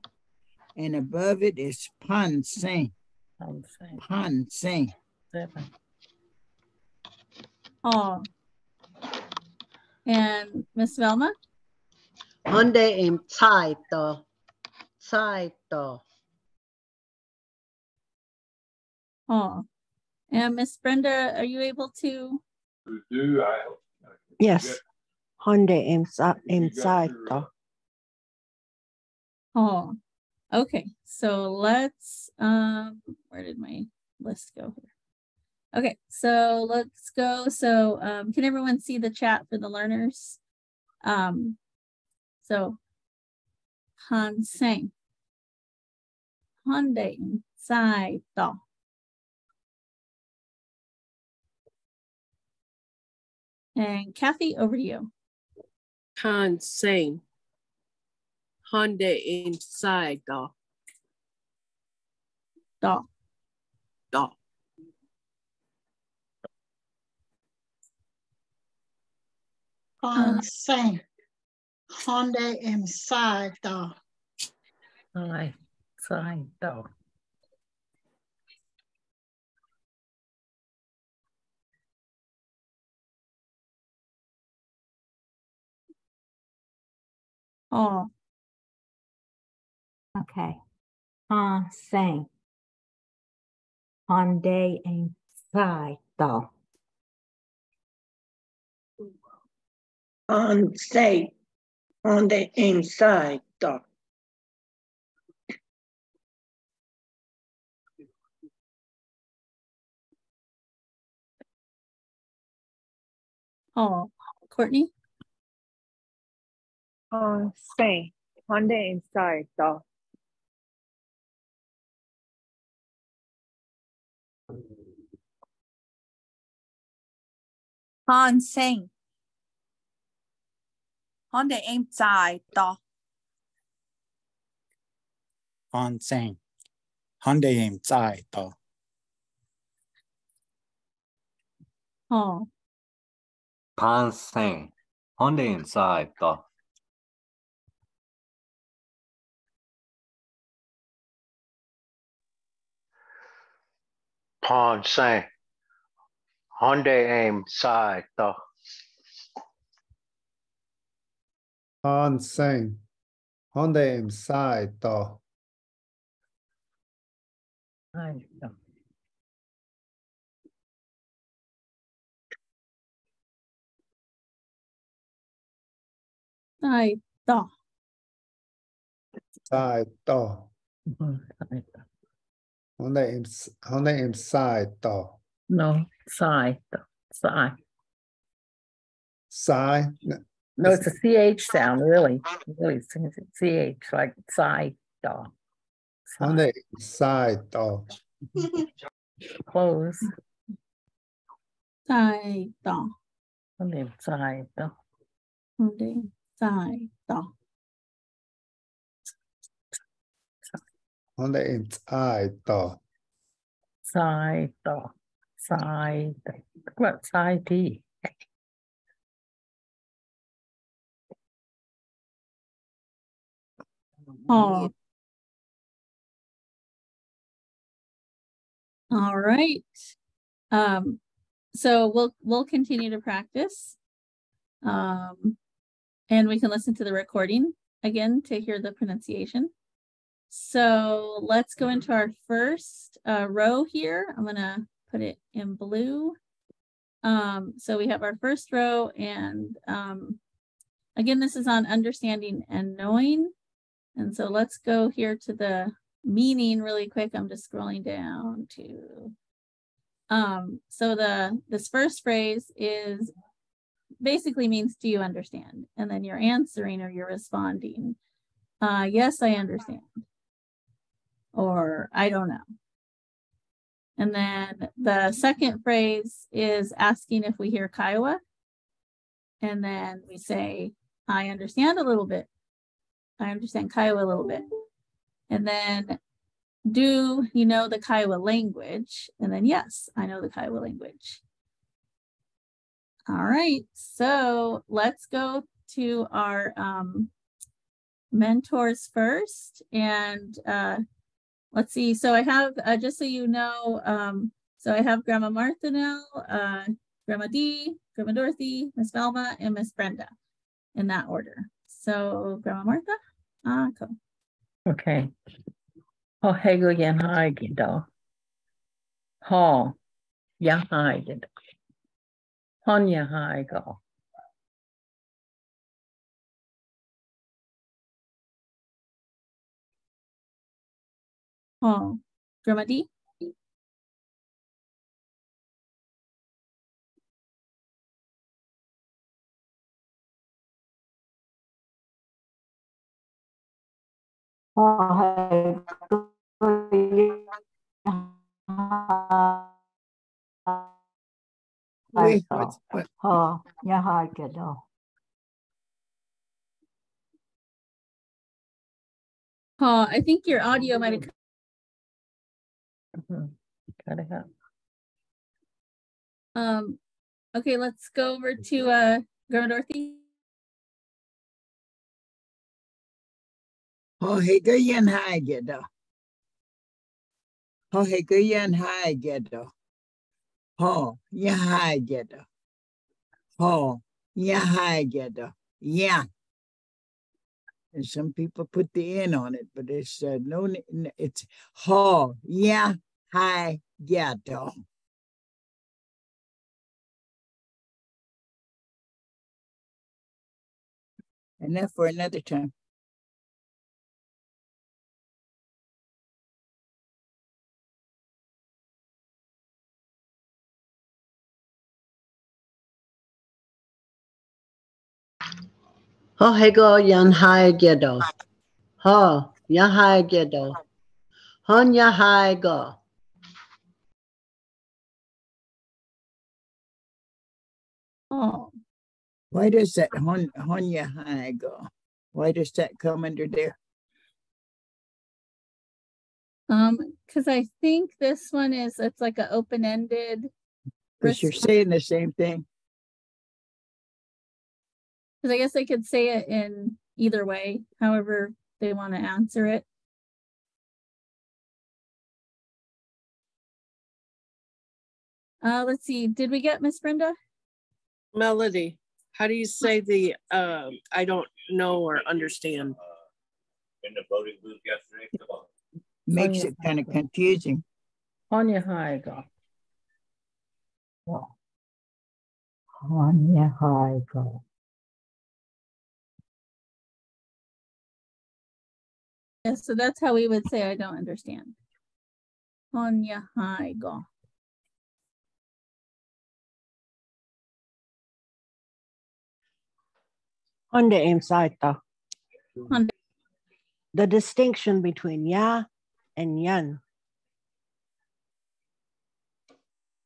And above it is Pansing. I'm saying Pansing. seven. Oh. And Miss Velma? Hyundai and Saito. Saito. Oh. And Miss Brenda, are you able to? Do I? Yes. Hyundai inside You got inside your. Oh, okay. So let's, um, where did my list go here? Okay, so let's go. So, um, can everyone see the chat for the learners? Um, so Han Sang. Hyundai Sai Da. And Kathy, over to you. Han Sing. Hyundai inside the Da. the. On uh, same. Honda inside the Sai, Saito. Oh, Okay. Ah, Han Sang. Hyundai inside though. Um, on state Oh, uh, on the inside though. oh, Courtney? On Spain, Hyundai inside though. Han hon der ein Zeit da. On saying, hon der ein Zeit da. Oh. Pan saying, hon der ein Zeit da. Pan saying, hon der ein Zeit da. Han Singh, Hyundai Sai To. Hai to, Sai To. Sai To. Hyundai Hyundai Sai To. No, Sai To. Sai. Sai. No, it's a CH sound, really. Really, CH, like side dog. Sunday, side dog. Close. Side dog. On the side dog. On the side dog. On the side dog. Side dog. Side. What side? All right. Um, so we'll we'll continue to practice. Um, and we can listen to the recording again to hear the pronunciation. So let's go into our first uh, row here. I'm gonna put it in blue. Um, so we have our first row and um, again, this is on understanding and knowing. And so let's go here to the meaning really quick. I'm just scrolling down to, um, so the, this first phrase is basically means, do you understand? And then you're answering or you're responding. Uh, yes, I understand. Or I don't know. And then the second phrase is asking if we hear Kiowa. And then we say, I understand a little bit. I understand Kiowa a little bit. And then do you know the Kiowa language? And then yes, I know the Kiowa language. All right, so let's go to our um, mentors first. And uh, let's see, so I have, uh, just so you know, um, so I have Grandma Martha now, uh, Grandma Dee, Grandma Dorothy, Miss Velma, and Miss Brenda in that order. So Grandma Martha, ah, cool. Okay. Oh, hego yan haigid do. Ha. Ya haigid. Honya haigo. Oh, Grandma Dee? Wait, what's- what- Ho, nhà hai cái. Oh, I think your audio might have. Got it. Um, okay, let's go over to uh, Grandma Dorothy. Ho hega yan haigid do. Ho do. Ho ya haigid do. Ho ya haigid do. Yeah. And some people put the N on it, but it's uh, no, it's ho yeah do. Enough for another time. Ho hego yan hai gedo. Ho ya hai gedo. Hon ya hai go. Oh, Why does that hon honya high go? Why does that come under there? um, because I think this one is it's like an open-ended. Because you're saying the same thing. Because I guess they could say it in either way, however they want to answer it. Uh, let's see. Did we get Miss Brenda? Melody, how do you say the, uh, I don't know or understand? In the voting booth yesterday. Come on. Makes Honya it kind of haigo. confusing. Honya haigo. Honya hai Yeah, so that's how we would say I don't understand. Honya hai go. Honda inside the Honda. the distinction between ya and yan.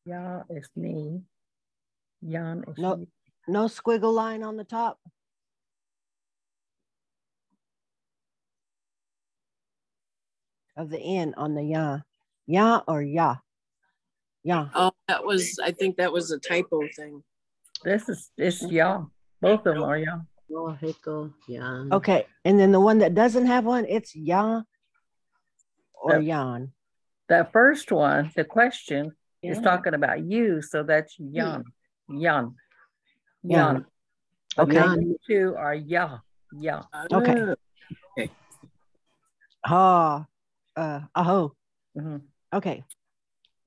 Ya is me. Yan is No, you. no squiggle line on the top. Of the N on the ya. Ya or ya? Ya. Oh, that was, I think that was a typo thing. This is, it's ya. Both of them are ya. Lohiko, yeah. Okay, and then the one that doesn't have one, it's ya or That- yan. That first one, the question is talking about you, so that's hmm. yan, yan, Yan. yan. Okay. Okay, you two are ya, ya. Ah. Okay. Ha, uh, aho. Mhm. Okay.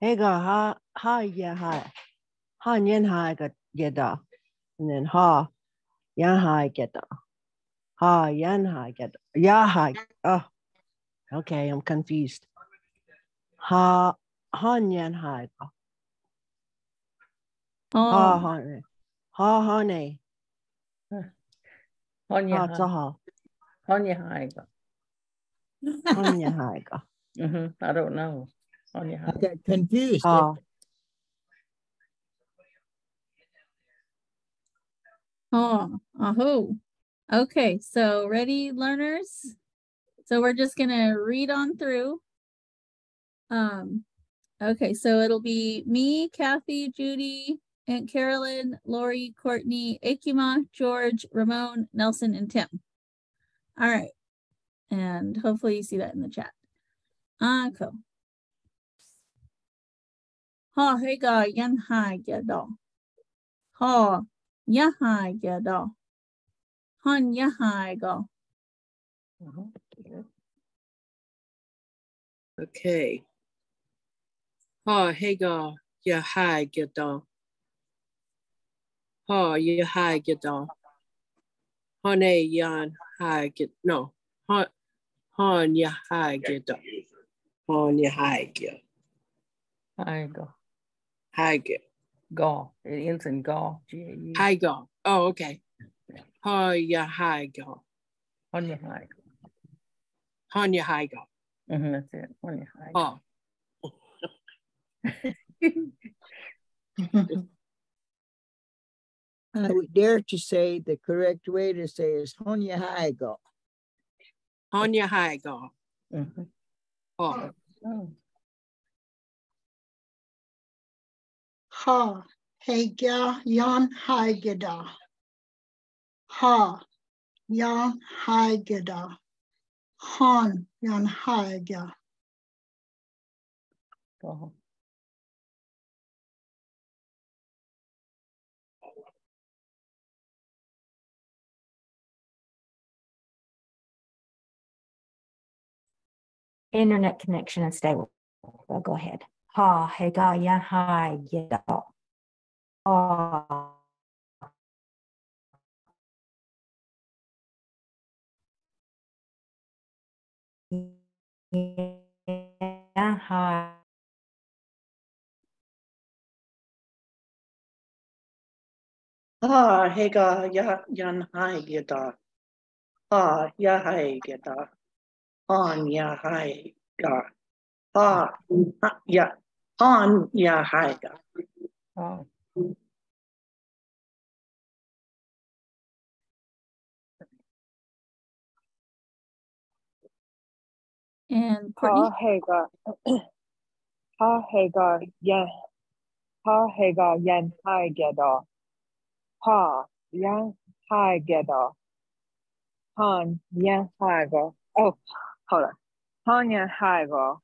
Hey, ga ha ha ya ha ha nyen ha ga get da, and then ha yan ha get da, ha yan ha get ya ha. Oh, okay, I'm confused. Ha ha nyen ha ga. Ha Oh, ha ne. ha ha ne. Honya Ha hai, za ha honya hai ga. ha nyen ha ga. Mhm, I don't know. Honya I hai. got confused. Ha oh, aho. Okay, so ready, learners? So we're just gonna read on through. Um, okay, so it'll be me, Kathy, Judy, Aunt Carolyn, Lori, Courtney, Akima, George, Ramon, Nelson, and Tim. All right. And hopefully you see that in the chat. Ah, cool. Ha hey ga yan hai ga do. Ha ya hai ga do. Han ya hai go. Mhm. Okay. Ha, Hagar, ya hai geda. Ha, ya hai geda. Hane yan hai get no. Ha, han ya hai geda. Han ya hai ge. Hai ga. Hai ge. Ga. It ends in ga. G A U. Hai go. Oh, okay. Ha ya hai go. Honya hai ga. Han ya hai go. Mhm, that's it. Honya hai ga. Oh. I would dare to say the correct way to say is Honya Haigo. Han ya hai go. Mhm. Oh. Oh. Ha, Hagar, Yan Haigada. Ha, Yan Haigada. Han, Yan Haiga. Ga. Internet connection unstable. Well, go ahead. Ha, hey, ga, ya, hi, get out. Ha. Yeah, hi. Ha, ya, yan hai geda. Ha, ya hai geda. Han, ya hai ga. Ha, ha, ya, han, ya hai ga. Oh. And Ha Courtney, Hagar. Ha Hagar. Yan. Ha Hagar. Yan hai geda. Ha yan hai geda. Han yan hai go. Oh, hold on. Han yan hai go.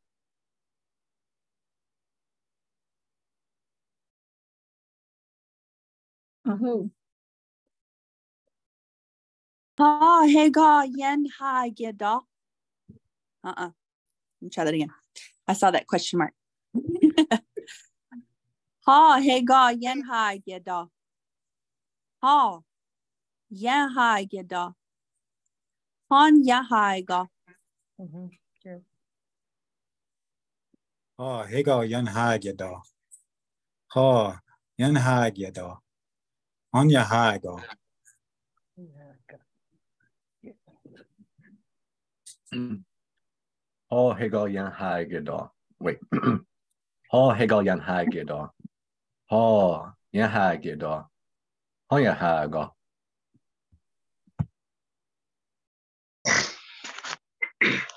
aho. Ha Hagar Yen Hai Geda. Uh-uh. Let me try that again. I saw that question mark. ha Hagar Yen Hai Geda. Ha Yen Hai Geda. Han Ya Hai Ga. Mhm, Sure. Ha hega yan hageda. Ha yan hageda. Anya haga. Ha hegal yan hageda. Wait. Ha hegal yan hageda. Ha yan hageda. Anya haga.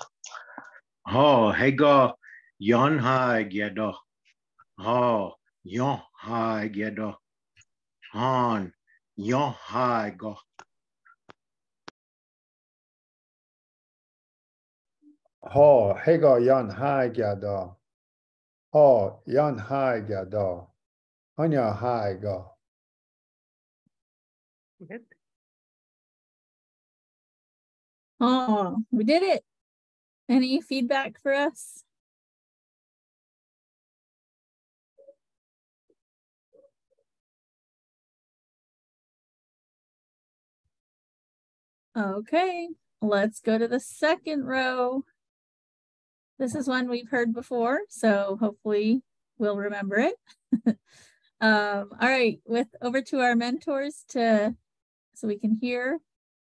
Oh, ha hega yon ha gedo. Ha oh, yon ha gedo. Han yon ha go. Ha hega yan hai gada. Ha yan hai gada. Anya hai ga. Oh, we did it. Any feedback for us? Okay, let's go to the second row. This is one we've heard before, so hopefully we'll remember it. um, all right, with over to our mentors to so we can hear.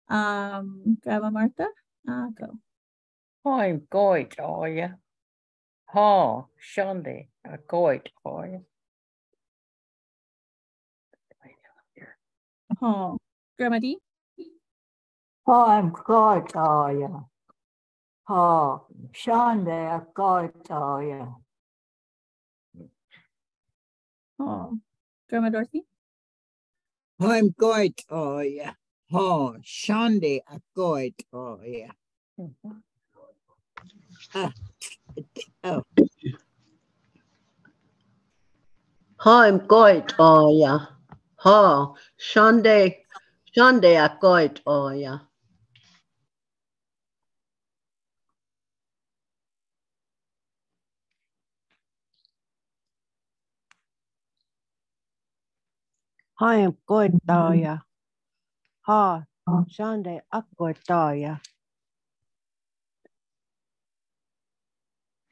Um, Grandma Martha, uh, go. I'm going, are ya? Ha, Sunday, I'm going, are ya? Oh, Grandma D. I'm good, are you? Oh, Sunday, I'm good, are you? Oh, Grandma Dorothy. I'm good, oh yeah. Oh, Sunday, I'm good, oh yeah. Ah, oh, im goit oja. Ha, Shande, Shande a goit oja. Haim koittaja. Ha, Shande akkoittaja.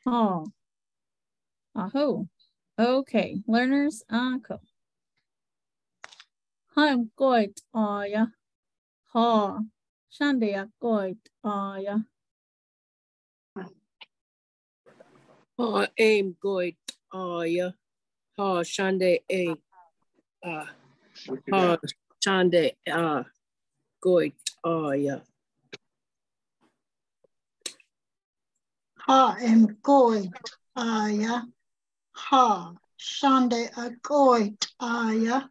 Oh. Aho. Okay, learners, ako. I'm good, aya. Ha. Shande akoit, aya. Ha aim goit aya. Ha shande a. Uh, ha shande uh, goit aya. Ha em goit aya. Ha shande a goit aya.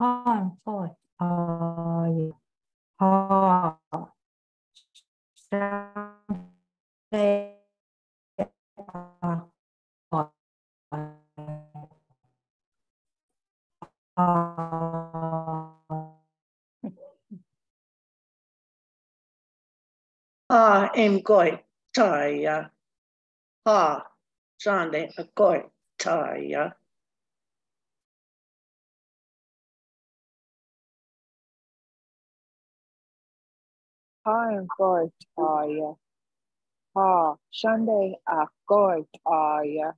Good, are you? Ha, Sunday, uh, Ha em goit taya. Ha Sunday a goit taya. I'm going, are ya? Ha, Sunday, I'm going, are ya?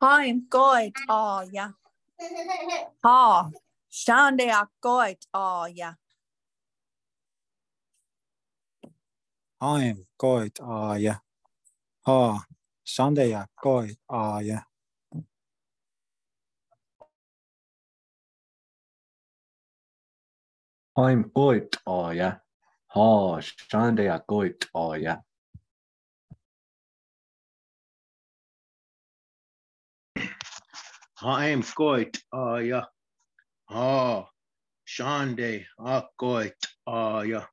I'm good, oh yeah. Ha, Shande a good, oh yeah. I'm good, ah yeah. Ha Sunday a good, ah yeah. I'm goit oja. Ha Shande a goit oja. I'm goit, yeah. Ha Shande akoit, uh, yeah.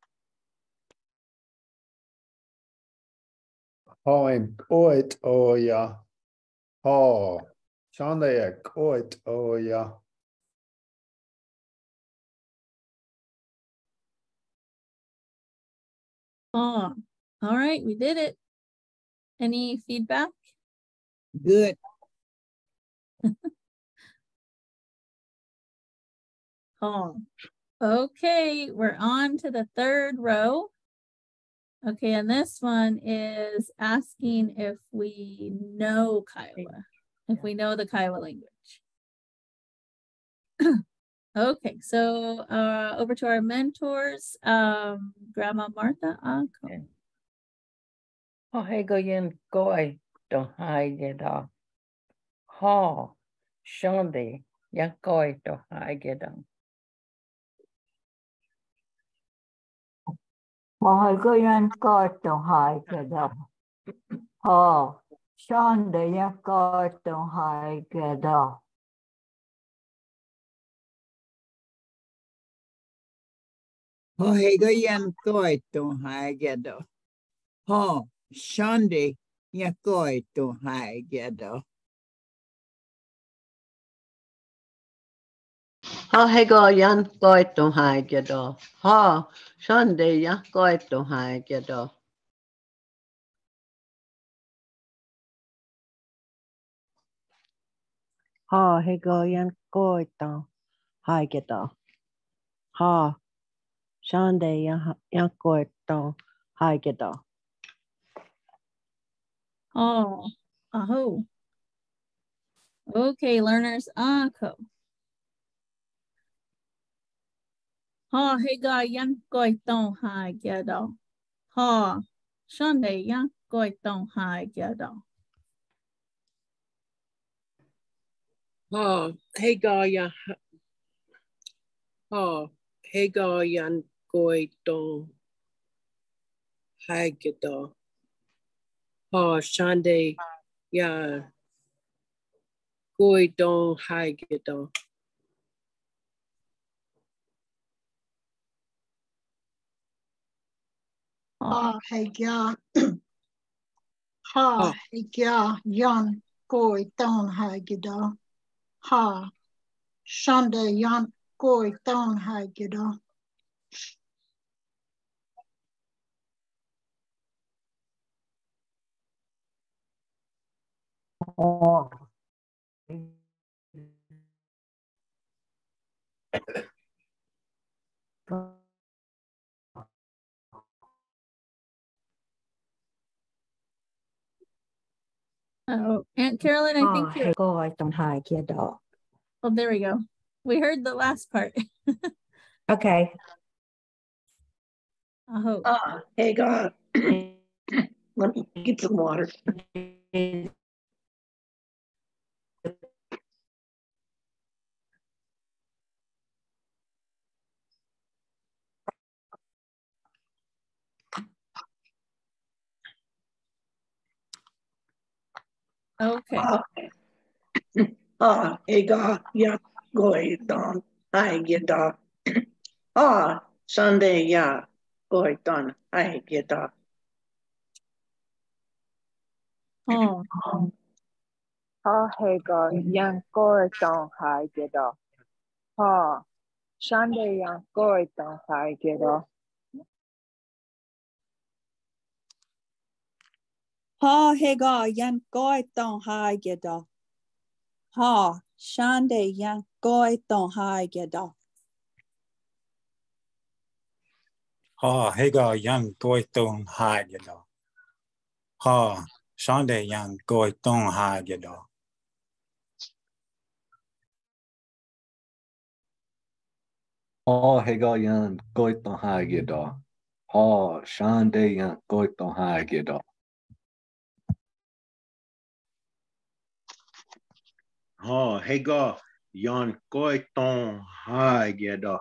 Ha im goit oja. Ha. Shande a goit oja. Oh, all right, we did it. Any feedback? good. Oh, okay, we're on to the third row. Okay, and this one is asking if we know Kiowa, if we know the Kiowa language. okay, so uh, over to our mentors, um, Grandma Martha Anko. Hahega yen goi to haige da. Ha shande yakoi to haige da. Mahagayan kartong hai gada. Ha, shanda ya kartong hai gada. Hohegayan koi to hai gedo. Ha, shande ya koi Ha hego yan koi hai gedo. Ha shande ya koi hai gedo. Ha hego yan koi hai gedo. Ha shande yan yan koi to hai gedo. Oh, aho. Okay, learners, Anko. Ha hega yan goi tong hai gedo. Ha shande yan goi tong hai gedo. Ha, Hagar ya. Ha, Hagar yan goi dong. Hagida. Ha, Shande ya. Goi dong hagida. Ha hegya. Ha hegya yan goi don hagida. Ha shanda yan goi don hagida. Oh. Oh, Aunt Carolyn, I think you're. I don't hai dog. Oh, there we go. We heard the last part. Okay. Aho. Ah, hey God. Let me get some water. Okay. Ah, hey God, ya goy don, I get da. Ah, Sunday ya goy don, I get da. Oh. Ha Hagar yan goi tong hai gedo. Ha shande yan goi tong hai gedo. Ha hega yan goi ton hai geda. Ha shande yan goi ton hai geda. Ha hega yan goi tong hai gedo. Ha shande yan goi tong hai gedo. Ha hega yan goi to hai gedo. Ha shande yan goi to hai gedo. Ha, Hagar, yon koi ton hai geda.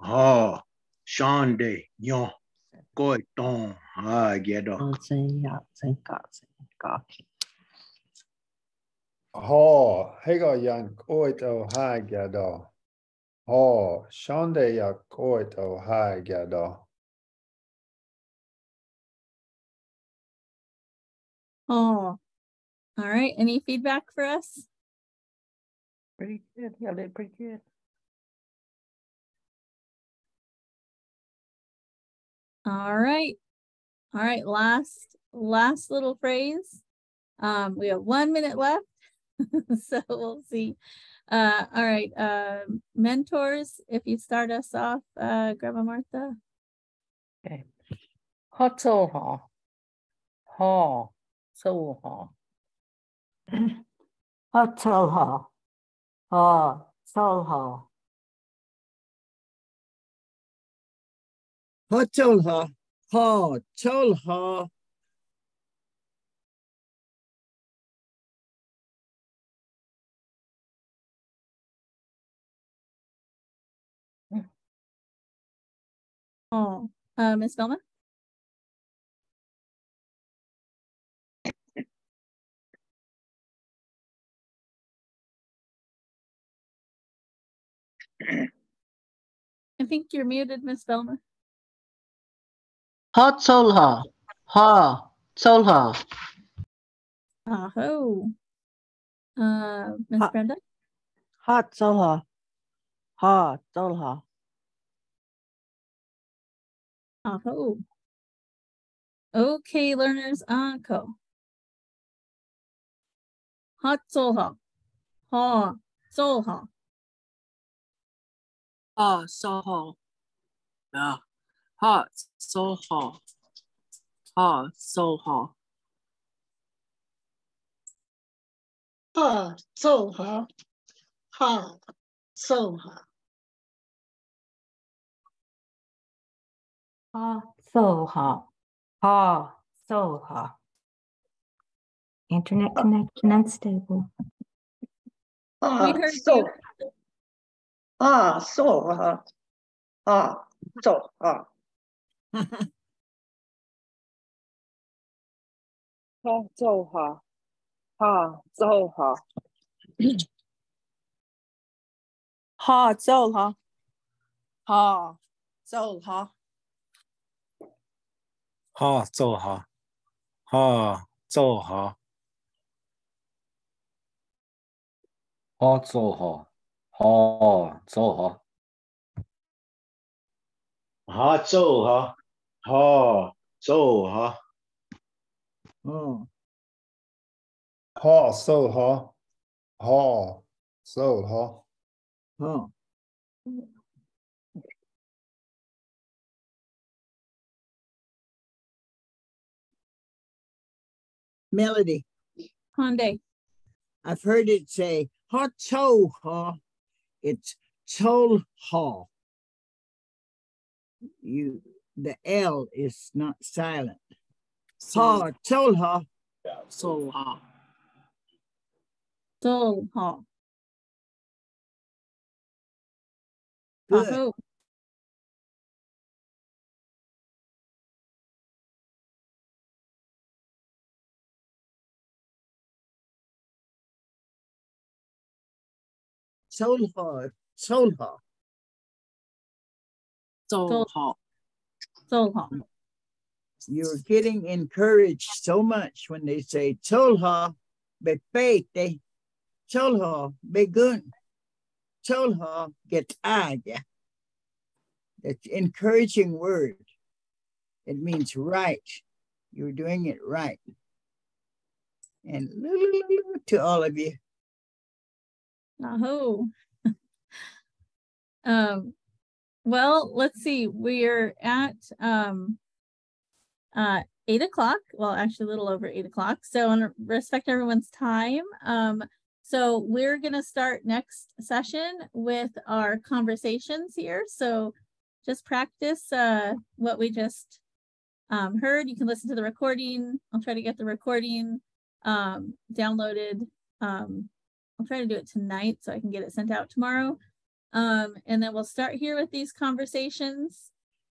Ha, shande, yon koi ton hai geda. Ha, hega yan koi o hai gada. Ha, shande ya koit o hai gada. Oh. All right. Any feedback for us? Pretty good. Yeah, did pretty good. All right. All right. Last, last little phrase. Um, we have one minute left. so we'll see. Uh, all right, uh, mentors, if you start us off, uh, Grandma Martha. Okay. Hotel hall. Hall. So hall. Hotel hall. Ha, Soul hall. Hotel ha, ha, chol ha. Oh, uh, Miss Velma? I think you're muted, Miss Velma. Hot soul ha. Ha. Soul ha. Aho. Uh, Miss Ha- Brenda? Hot soha. Ha soha. Aho. Okay, learners, Anko. Hot solha. Ha. Solha. Ha soho. Yeah. Ha soho. Ha soho. Ha, so ha. Ha, so ha. Ha, so ha. Ha, so ha. Internet connection unstable. Ah, heard so. Ah, so, ah, ah, so, ah. Ha Zoha. Ha Zoha. Ha Zolha. Ha Zolha. Ha zo ha. Ha zo ha. Ha zo ha. Ha zo ha. Ha zo ha. Ha zo ha. Oh, Ha, so ha. Ha, so ha. oh. Melody, Hyundai. I've heard it say hot cho ha. It's chol ha. You, the L is not silent. Ha chol ha. So ha. Good. Chol ha. Chol ha. So ha. Solha. You're getting encouraged so much when they say Cholha bepete, Cholha begun, Cholha get aga. That's encouraging word. It means right. You're doing it right. And to all of you. Aho. um, well, let's see. We're at um uh eight o'clock. Well, actually a little over eight o'clock. So I want to respect everyone's time. Um, so we're gonna start next session with our conversations here. So just practice uh what we just um heard. You can listen to the recording. I'll try to get the recording um downloaded. Um I'll try to do it tonight so I can get it sent out tomorrow. Um, and then we'll start here with these conversations.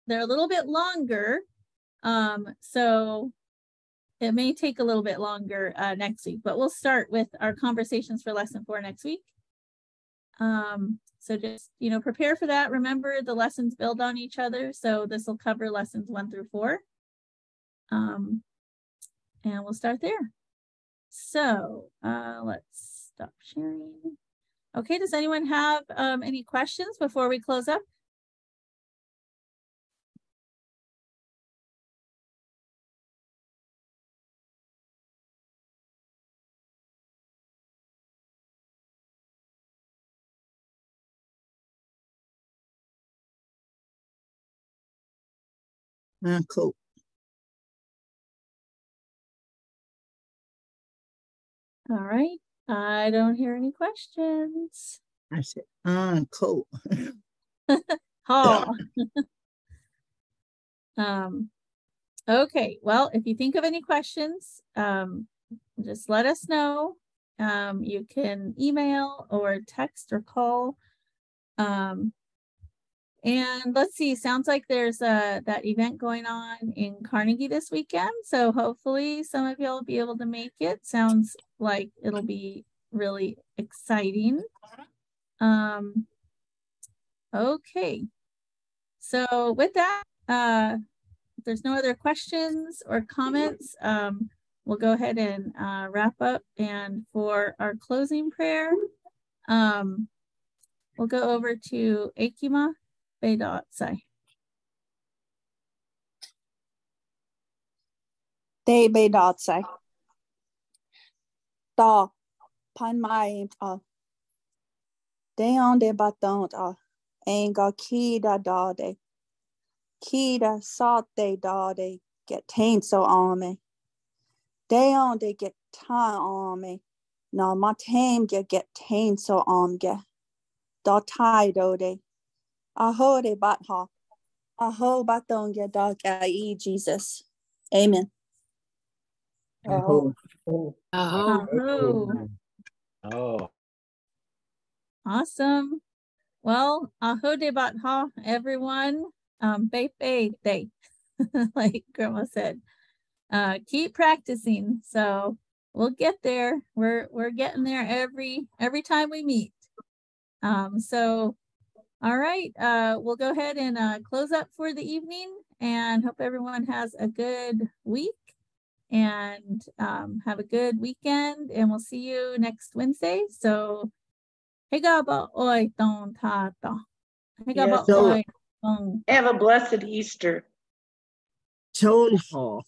They're a little bit longer. Um, so it may take a little bit longer uh, next week, but we'll start with our conversations for lesson four next week. Um, so just, you know, prepare for that. Remember the lessons build on each other. So this will cover lessons one through four. Um, and we'll start there. So uh, let's stop sharing. Okay, does anyone have um, any questions before we close up? Uh, cool. All right. I don't hear any questions. I said, uh, cool. Ha. um, okay. Well, if you think of any questions, um, just let us know. Um, you can email or text or call. Um, and let's see, sounds like there's a that event going on in Carnegie this weekend. So hopefully some of y'all will be able to make it. Sounds like it'll be really exciting. Um, okay. So with that, uh, if there's no other questions or comments, um, we'll go ahead and uh, wrap up. And for our closing prayer, um, we'll go over to Akima Bedotsai. Day Bedotsai. Da. Pan mai a de on de batant a enga kida da de kida sat de da de get tain so ame de on de get ta ame na ma tame ge get tain so amge da tai do de aho de bat ha aho baton ge da e Jesus amen Aho. Aho. Oh. Awesome. Well, aho de bat ha, everyone. Um, bay bay day, like Grandma said. Uh, keep practicing. So we'll get there. We're we're getting there every every time we meet. Um, so all right, uh, we'll go ahead and uh, close up for the evening and hope everyone has a good week and um, have a good weekend. And we'll see you next Wednesday. So, higa ba oi ton tata. Higa ba Yes. oi ton. Have a blessed Easter. Told hall.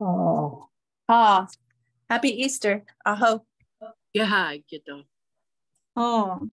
Oh. Ah, happy Easter. Aho. Yeah, get the Oh.